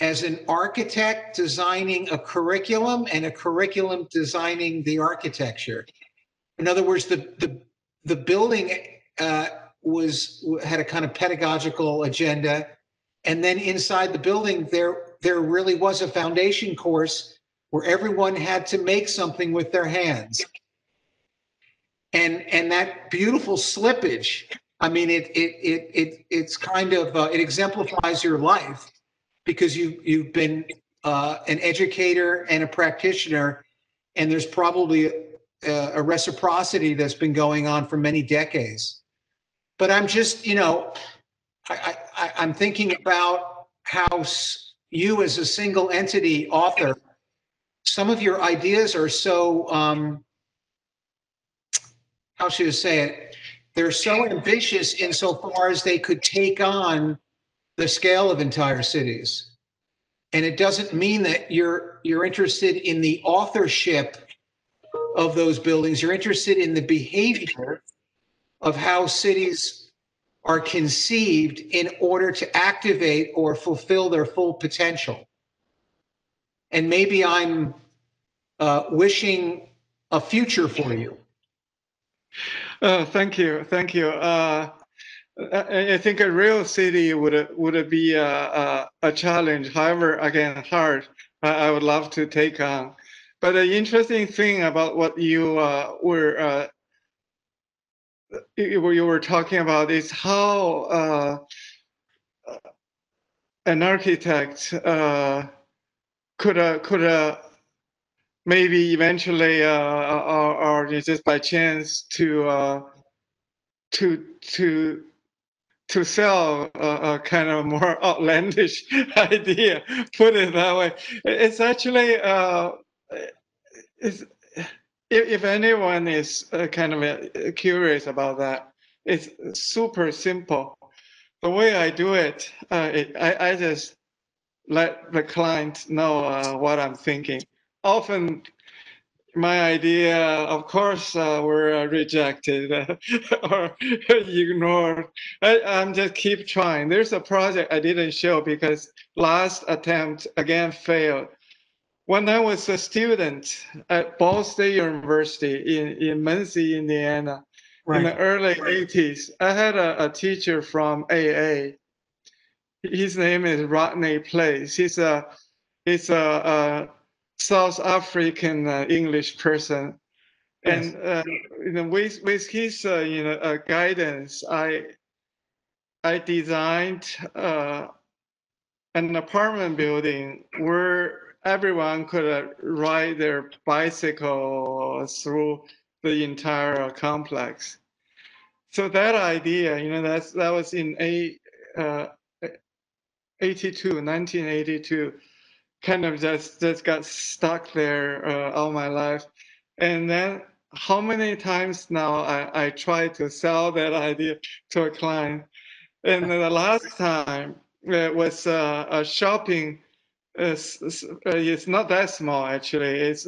as an architect designing a curriculum and a curriculum designing the architecture. In other words, the the the building uh, was had a kind of pedagogical agenda. And then inside the building there there really was a foundation course where everyone had to make something with their hands. And and that beautiful slippage i mean it it it, it it's kind of uh, it exemplifies your life because you you've been uh, an educator and a practitioner. And there's probably a, a reciprocity that's been going on for many decades but i'm just you know I, I, I'm thinking about how you as a single entity author, some of your ideas are so, um, how should I say it? They're so ambitious insofar as they could take on the scale of entire cities. And it doesn't mean that you're, you're interested in the authorship of those buildings. You're interested in the behavior of how cities are conceived in order to activate or fulfill their full potential. And maybe I'm uh, wishing a future for you. Oh, thank you, thank you. Uh, I, I think a real city would would be a, a, a challenge. However, again, hard. I, I would love to take on. But the interesting thing about what you uh, were uh, you, were talking about is how uh, an architect uh, could uh, could uh, maybe eventually or, or just by chance to to to to sell a, a, kind of more outlandish idea put it that way. It's actually uh, if, if anyone is uh, kind of uh, curious about that it's super simple the way i do it, uh, it I, I just let the client know uh, what i'm thinking often my idea, of course, uh, were rejected or ignored. I, am just keep trying. There's a project I didn't show because last attempt again failed. When I was a student at Ball State University in, in Muncie, Indiana, right. in the early 80s, I had a, a teacher from AA. His name is Rodney Place. He's a he's a, a South African uh, English person, and uh, you know, with with his uh, you know uh, guidance, I I designed uh, an apartment building where everyone could uh, ride their bicycle through the entire complex. So that idea, you know, that's that was in a. 82, 1982 kind of just just got stuck there uh, all my life. And then how many times now I, I try to sell that idea to a client. And the last time it was uh, a shopping, uh, it's not that small actually. It's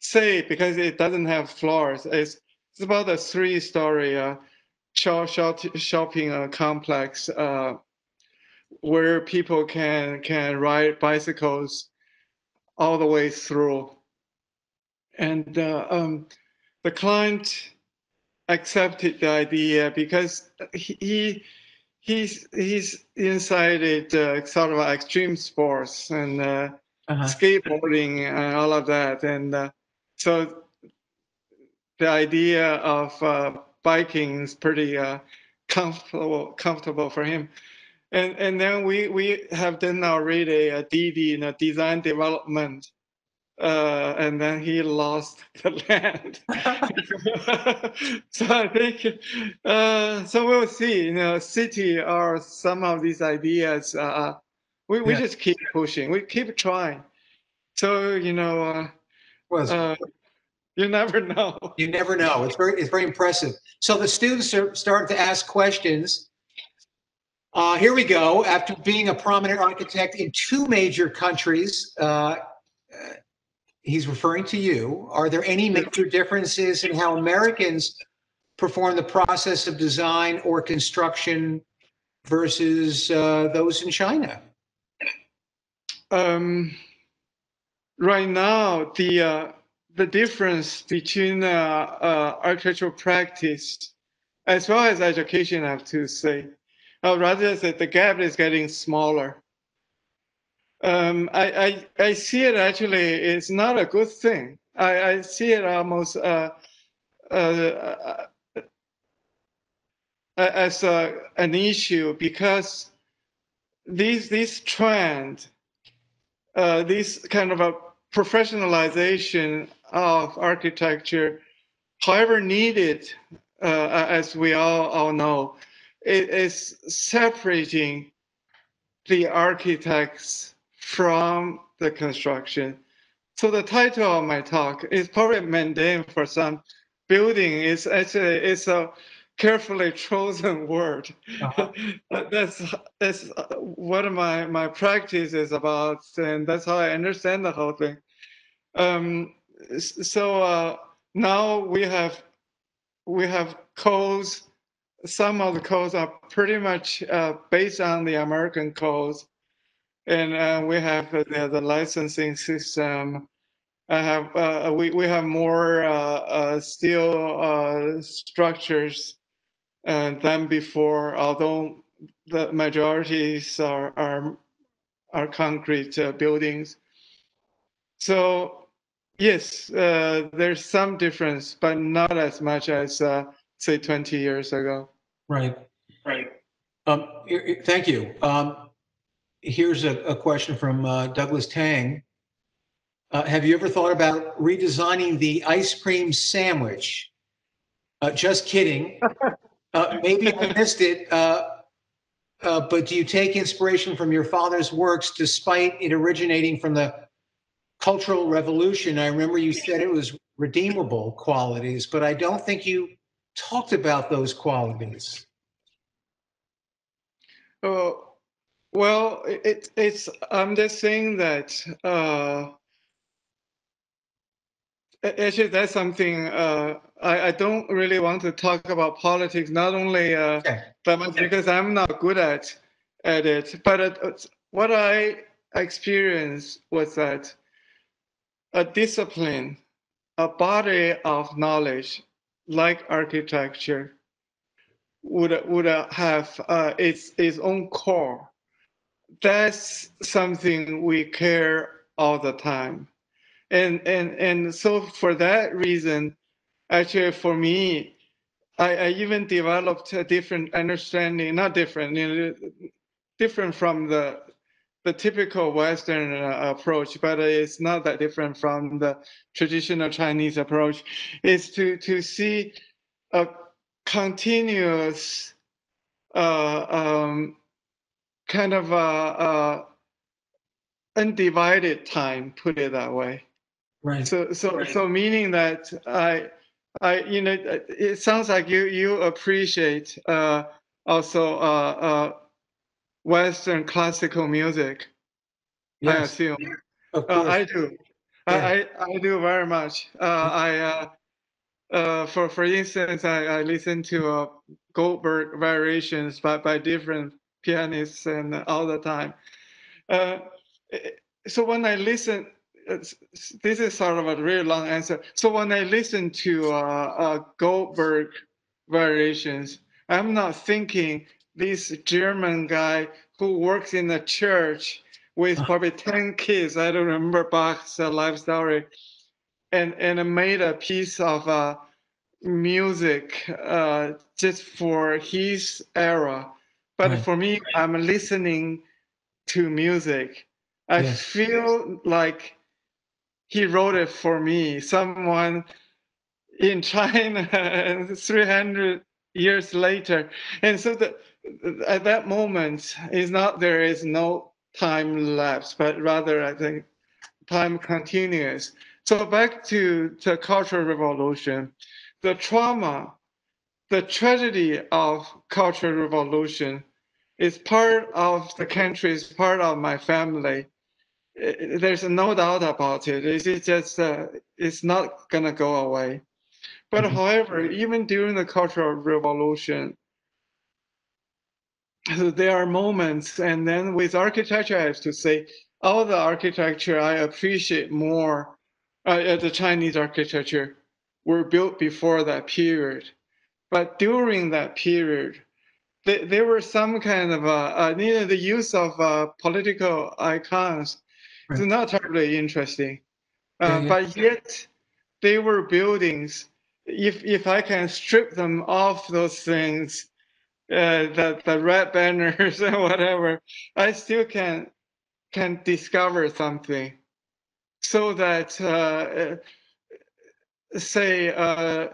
say because it doesn't have floors. It's, it's about a three story uh, shop, shop, shopping uh, complex uh, where people can can ride bicycles all the way through. And uh, um, the client accepted the idea because he he's he's inside it uh, sort of extreme sports and uh, uh-huh. skateboarding and all of that, and uh, so the idea of uh, biking is pretty uh, comfortable comfortable for him. And, and then we, we have done already a DD, in a design development, uh, and then he lost the land. so I think, uh, so we'll see, you know, city or some of these ideas, uh, we, we yeah. just keep pushing, we keep trying. So, you know, uh, well, uh, you never know. You never know. It's very, it's very impressive. So the students are starting to ask questions uh, here we go. After being a prominent architect in two major countries, uh, he's referring to you. Are there any major differences in how Americans perform the process of design or construction versus uh, those in China? Um, right now, the uh, the difference between uh, uh, architectural practice as well as education, I have to say, or rather that the gap is getting smaller. Um, I, I, I see it actually it's not a good thing. I, I see it almost uh, uh, uh, as a, an issue because these this trend, uh, this kind of a professionalization of architecture, however needed, uh, as we all, all know, it is separating the architects from the construction. So the title of my talk is probably mundane for some. Building is actually it's a carefully chosen word. Uh-huh. that's that's what my my practice is about, and that's how I understand the whole thing. Um, so uh, now we have we have codes some of the codes are pretty much uh, based on the American codes. And uh, we have the, the, licensing system. I have uh, we, we have more uh, uh, steel uh, structures uh, than before, although the majorities are are, are concrete uh, buildings. So yes, uh, there's some difference, but not as much as uh, say 20 years ago. Right. Right. Um, here- here- Thank you. Um, Here's a, a question from uh, Douglas Tang. Uh, Have you ever thought about redesigning the ice cream sandwich? Uh, Just kidding. Uh, Maybe I missed it, uh, uh, but do you take inspiration from your father's works despite it originating from the Cultural Revolution? I remember you said it was redeemable qualities, but I don't think you talked about those qualities. Oh, well, it, it- it's, I'm just saying that, uh, actually, that's something, uh, I, I don't really want to talk about politics, not only, uh, but because I'm not good at, at it, but it, what I experienced was that a discipline, a body of knowledge, like architecture, would would have uh, its its own core. That's something we care all the time, and and and so for that reason, actually for me, I, I even developed a different understanding, not different, you know, different from the the typical Western uh, approach, but it's not that different from the traditional Chinese approach. Is to to see a continuous uh, um, kind of uh, uh, undivided time, put it that way. Right. So, so, so meaning that I, I, you know, it sounds like you you appreciate uh, also uh, uh, Western classical music. I Yes, assume. of Uh. I do. I, I, I do very much. Uh, I, uh, uh, for, for instance, I, I listen to uh, Goldberg variations by, by different pianists and all the time. Uh, eh, so when I listen, this is sort of a really long answer. So when I listen to uh, uh, Goldberg variations, I'm not thinking this German guy who works in a church with probably 10 kids. I don't remember Bach's uh, life story. And, and made a piece of uh, music uh, just for his era. But Right. for me, I'm listening to music. I Yes. feel like he wrote it for me. Someone in China 300 years later. And so the, at that moment is not there is no time lapse, but rather I think time continues. So back to the Cultural Revolution, the trauma, the tragedy of Cultural Revolution is part of the country, is part of my family. There's no doubt about it. It's just, uh, it's not gonna go away. But Mhm. however, even during the Cultural Revolution, there are moments, and then with architecture, I have to say, all the architecture I appreciate more, uh, uh, the Chinese architecture, were built before that period. But during that period, there, there were some kind of, uh, uh, you know, the use of uh, political icons is Right. not terribly interesting. Uh, Yeah, yeah. But yet, they were buildings. If if I can strip them off those things, uh, the the red banners and whatever, I still can can discover something. So that uh, say uh,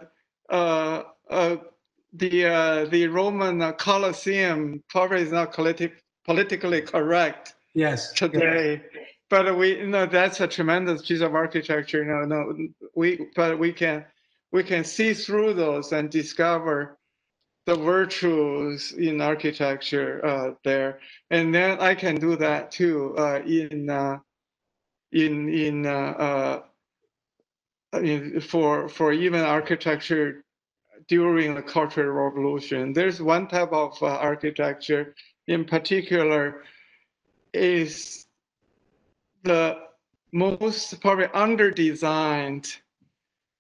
uh, uh, the uh, the Roman uh, Colosseum probably is not politi- politically correct Yes. today. But we, you know, that's a tremendous piece of architecture. No, no, we, but we can, we can see through those and discover the virtues in architecture uh, there. And then I can do that too uh, in, uh, in, in, uh, uh, in, for, for even architecture during the Cultural Revolution. There's one type of uh, architecture in particular is the most probably under-designed,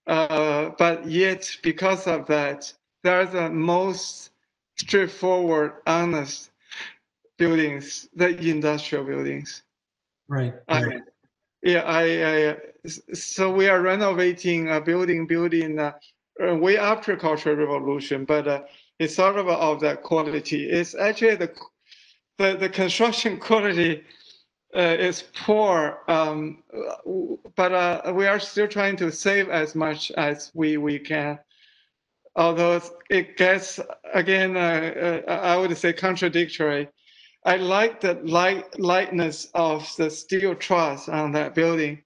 uh, but yet because of that, they're the most straightforward, honest buildings, the industrial buildings. Right. I, yeah, I, I, so we are renovating a building, building uh, way after Cultural Revolution, but uh, it's sort of of that quality. It's actually the the, the construction quality uh, is poor, um, uh, but uh, we are still trying to save as much as we we can. Although it gets again, uh, uh, I would say contradictory. I like the light lightness of the steel truss on that building.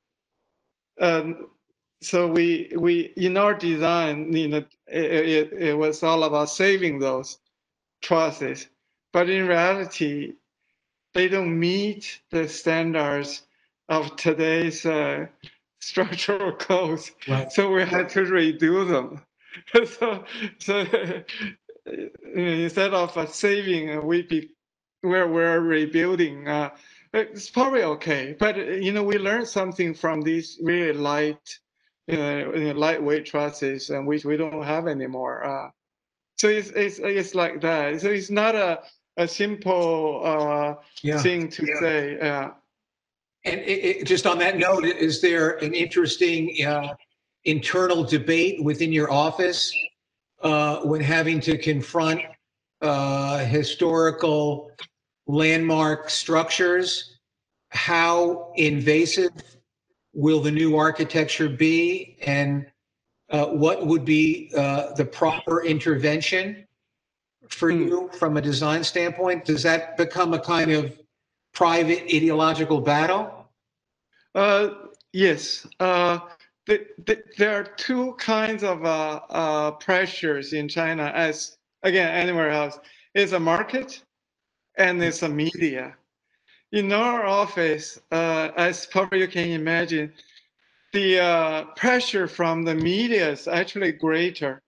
Um, so we we in our design, you know, it, it, it was all about saving those trusses, but in reality, they don't meet the standards of today's uh, structural codes. Right. So we had to redo them. so so instead of uh, saving, uh, we be we're we're rebuilding. Uh, it's probably okay, but you know we learned something from these really light, you know, you know, lightweight trusses, and which we don't have anymore. Uh, so it's it's it's like that. So it's not a a simple uh, Yeah. thing to say. Uh, And it, it, just on that note, is there an interesting uh, internal debate within your office uh, when having to confront uh, historical landmark structures? How invasive will the new architecture be, and uh, what would be uh, the proper intervention for Hmm. you from a design standpoint? Does that become a kind of private ideological battle? Uh, yes. Uh, the, the, there are two kinds of uh, uh, pressures in China, as again anywhere else. It's a market, and it's a media. In our office, uh, as probably you can imagine, the uh, pressure from the media is actually greater.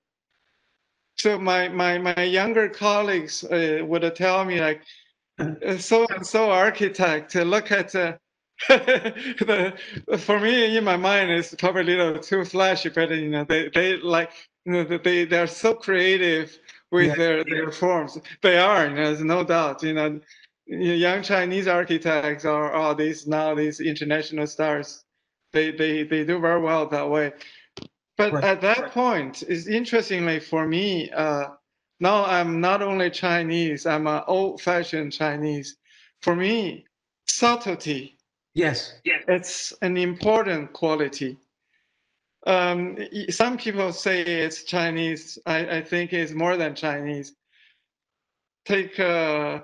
So my my my younger colleagues uh, would tell me like, so and so architect, uh, look at uh, the for me in my mind it's probably a little too flashy, but you know they they like you know they they're so creative with Yeah. their their forms. They are, you know, there's no doubt. You know, young Chinese architects are all these now these international stars. They they they do very well that way. But Right. at that point, it's interestingly for me. Uh, now I'm not only Chinese, I'm an old-fashioned Chinese. For me, subtlety Yes. Yes. It's an important quality. Um, some people say it's Chinese. I, I think it's more than Chinese. Take uh,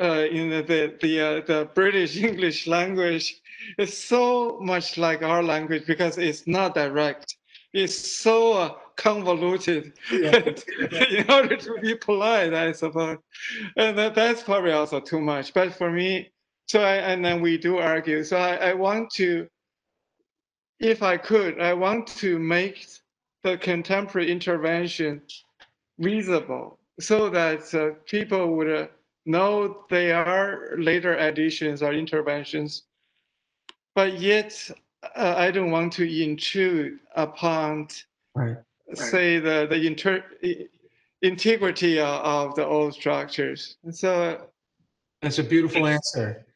uh, you know the the uh, the British English language is so much like our language because it's not direct. It's so uh, convoluted in order to be polite, I suppose. And that, that's probably also too much. But for me, so I, and then we do argue. So I, I want to, if I could, I want to make the contemporary intervention visible so that uh, people would know they are later additions or interventions. But yet, uh, I don't want to intrude upon, Right. say, the, the inter, integrity of, of the old structures. So That's a beautiful answer.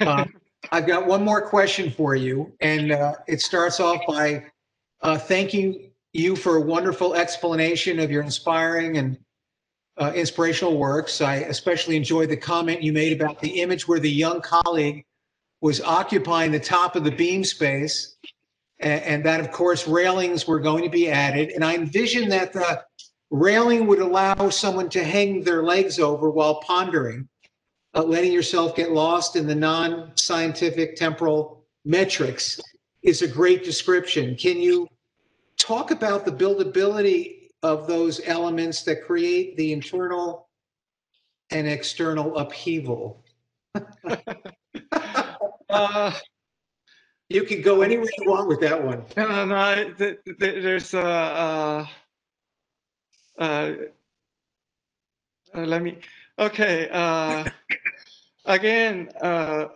Um, I've got one more question for you, and uh, it starts off by uh, thanking you for a wonderful explanation of your inspiring and uh, inspirational works. I especially enjoyed the comment you made about the image where the young colleague was occupying the top of the beam space, and, and that, of course, railings were going to be added. And I envisioned that the railing would allow someone to hang their legs over while pondering uh, letting yourself get lost in the non-scientific temporal metrics is a great description. Can you talk about the buildability of those elements that create the internal and external upheaval? uh, You can go anywhere you want with that one. No, no, th- th- there's a. Uh, uh, uh, let me. Okay. Uh, again, uh,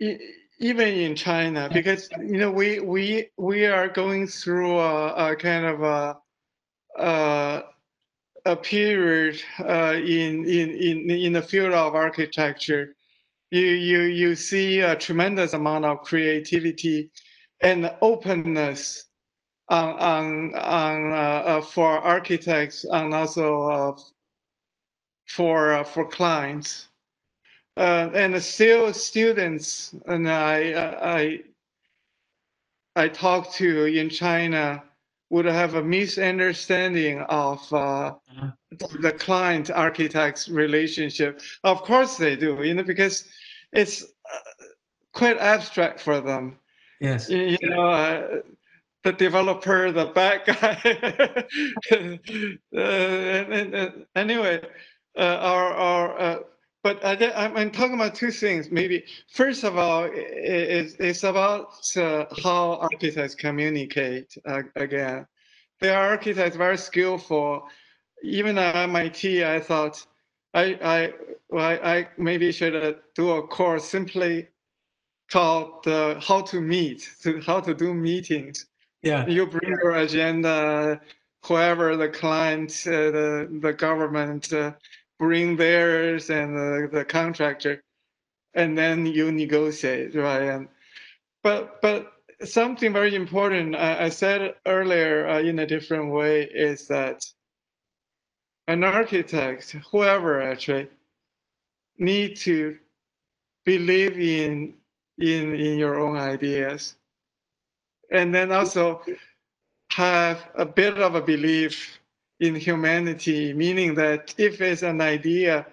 e- even in China, because you know we we we are going through a, a kind of a, a, a period uh, in, in, in, in the field of architecture. You, you, you see a tremendous amount of creativity and openness on, on, on, uh, uh, for architects and also uh, for, uh, for clients. Uh, and still students, and I, I, I talked to in China would have a misunderstanding of uh, Uh-huh. the client architect's relationship. Of course they do, you know, because it's uh, quite abstract for them. Yes. You, you know, uh, the developer, the bad guy. uh, and, and, and anyway, uh, our, our, uh, but I, I'm talking about two things. Maybe first of all, it's, it's about uh, how architects communicate. Uh, again, there are architects very skillful. Even at MIT, I thought I I well, I, I maybe should uh, do a course simply called uh, "How to Meet," to how to do meetings Yeah. you bring your agenda, whoever the client, uh, the, the government, uh, bring theirs and the, the contractor, and then you negotiate, right? And, but, but something very important, I, I said earlier uh, in a different way, is that an architect, whoever actually, need to believe in, in, in your own ideas and then also have a bit of a belief in humanity, meaning that if it's an idea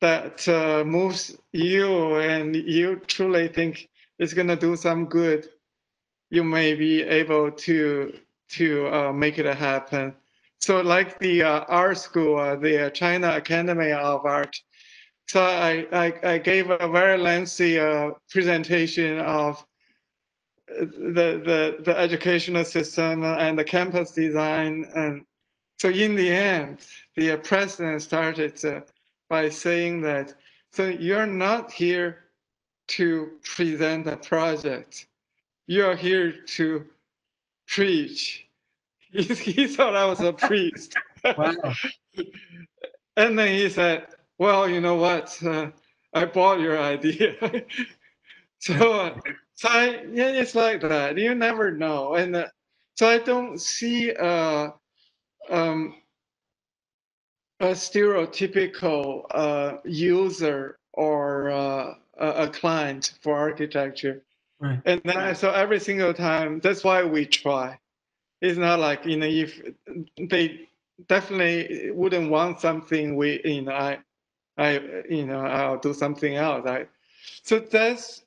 that uh, moves you and you truly think it's going to do some good, you may be able to to uh, make it happen. So, like the uh, art school, uh, the uh, China Academy of Art. So I, I, I gave a very lengthy uh, presentation of the, the, the educational system and the campus design. And so in the end, the president started uh, by saying that, so you're not here to present a project. You're here to preach. He, he thought I was a priest. Wow. And then he said, well, you know what? Uh, I bought your idea. so, uh, so I, yeah, it's like that. You never know. And uh, so I don't see uh, um, a stereotypical uh, user or uh, a, a client for architecture. Right. And then so every single time, that's why we try. It's not like, you know, if they definitely wouldn't want something we, you know, I, I, you know, I'll do something else. I, so that's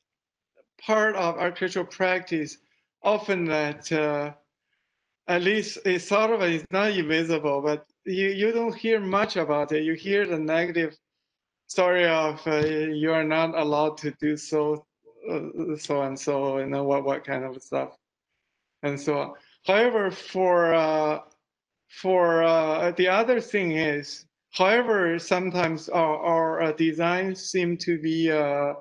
part of architectural practice. Often that, uh, at least it's sort of it's not invisible, but you you don't hear much about it. You hear the negative story of uh, you are not allowed to do so, uh, so and so, you know what what kind of stuff, and so on. However, for uh, for uh, the other thing is, however, sometimes our, our uh, designs seem to be uh,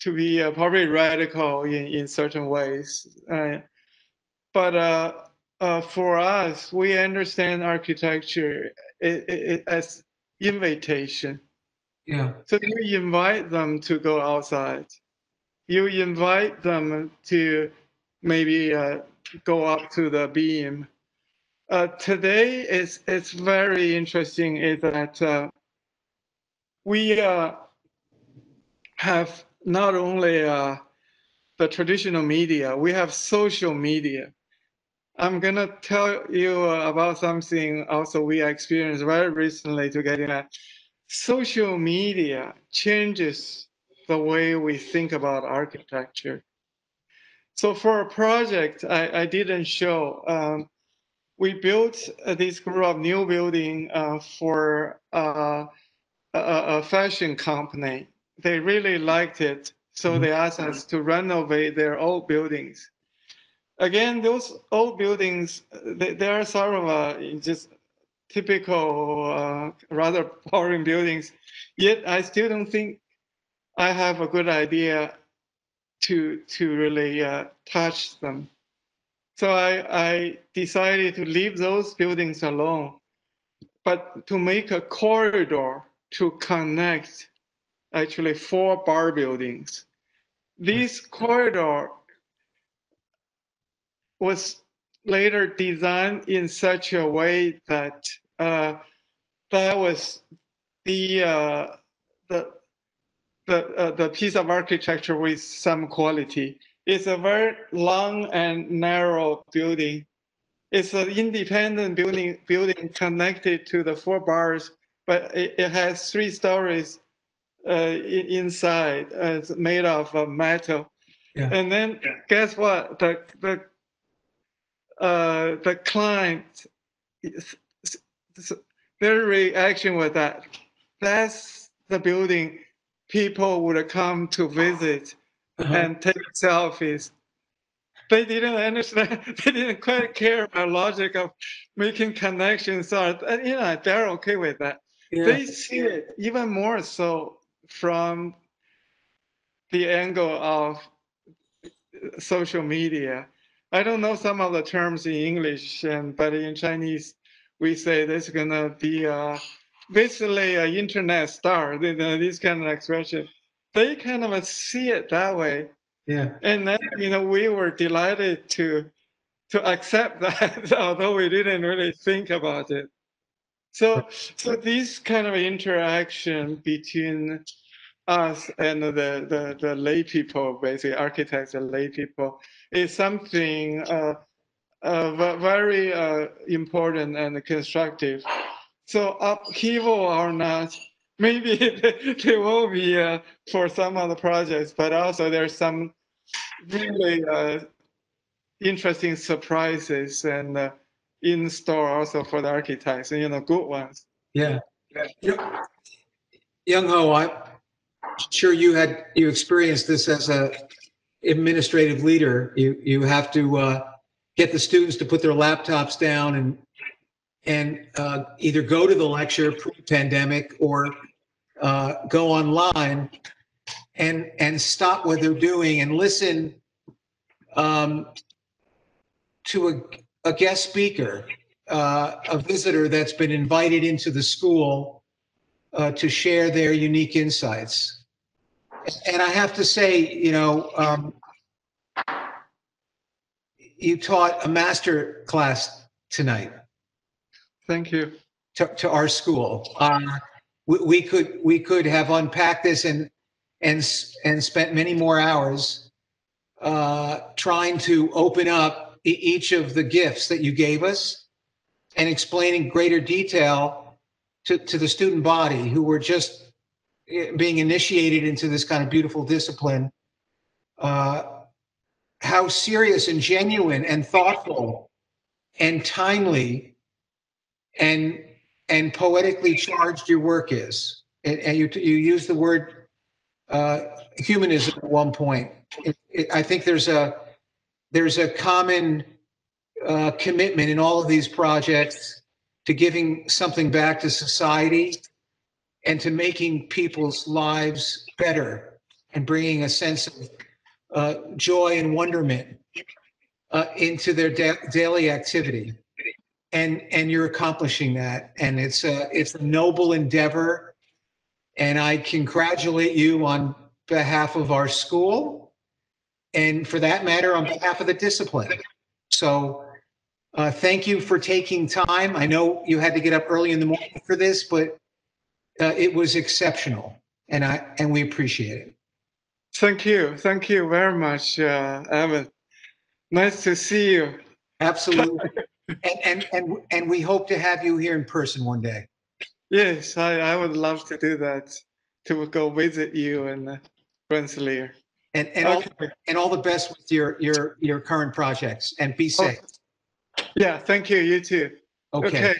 to be probably radical in, in certain ways. Uh, but uh, for us, we understand architecture i- i- i- as invitation. Yeah. So you invite them to go outside. You invite them to maybe uh, go up to the beam. Uh, today is it's very interesting is that uh, we uh, have not only uh, the traditional media, we have social media. I'm gonna tell you about something also we experienced very recently together. Social media changes the way we think about architecture. So for a project I, I didn't show, um, we built this group of new building uh, for uh, a, a fashion company. They really liked it, so Mhm. they asked us to renovate their old buildings. Again, those old buildings, they, they are sort of uh, just typical, uh, rather boring buildings. Yet I still don't think I have a good idea to to really uh, touch them. So I, I decided to leave those buildings alone. but to make a corridor to connect actually four bar buildings. This corridor was later designed in such a way that uh, that was the uh, the the uh, the piece of architecture with some quality. It's a very long and narrow building. It's an independent building building connected to the four bars, but it, it has three stories uh, inside. Uh, it's made of uh, metal. Yeah. And then guess what? The the uh, the client, their reaction was that that's the building people would come to visit Uh-huh. and take selfies. They didn't understand. They didn't quite care about logic of making connections. Uh, you know they're okay with that. Yeah. They see it even more so from the angle of social media. I don't know some of the terms in English, and but in Chinese, we say this is gonna be uh, basically an internet star. You know, this kind of expression. They kind of see it that way, Yeah. and then you know we were delighted to to accept that, although we didn't really think about it. So so this kind of interaction between us and the the, the lay people, basically architects and lay people, is something uh, uh, very uh, important and constructive. So upheaval or not, maybe there will be uh, for some of the projects, but also there's some really uh, interesting surprises and uh, in store also for the architects, you know, good ones. Yeah. Yung Ho, I'm sure you had, you experienced this as a administrative leader. You, you have to uh, get the students to put their laptops down and, and uh, either go to the lecture pre-pandemic or uh, go online and, and stop what they're doing and listen um, to a, a guest speaker, uh, a visitor that's been invited into the school uh, to share their unique insights. And I have to say, you know, um, you taught a master class tonight Thank you. to, to our school. Uh, we, we could we could have unpacked this and and and spent many more hours uh, trying to open up each of the gifts that you gave us and explain in greater detail to, to the student body who were just being initiated into this kind of beautiful discipline uh, how serious and genuine and thoughtful and timely and and poetically charged your work is. And, and you you use the word uh, humanism at one point. It, it, I think there's a there's a common uh, commitment in all of these projects to giving something back to society and to making people's lives better and bringing a sense of uh, joy and wonderment uh, into their da- daily activity. And and you're accomplishing that. And it's a it's a noble endeavor. And i congratulate you on behalf of our school. And for that matter on behalf of the discipline. So uh, thank you for taking time. I know you had to get up early in the morning for this but uh, it was exceptional and i and we appreciate it Thank you. Thank you very much, uh, Evan. Nice to see you. absolutely and and and, and we hope to have you here in person one day Yes, I, I would love to do that, to go visit you in uh, Rensselaer. and and all, and all the best with your your your current projects and be safe Yeah, thank you. You too. okay, Okay.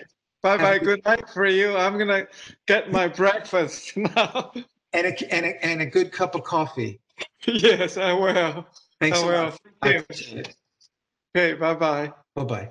Bye bye. Good night for you. I'm going to get my breakfast now. And a, and a and a good cup of coffee yes, I will. thanks I will. I Thank you. appreciate it Okay, bye bye. bye-bye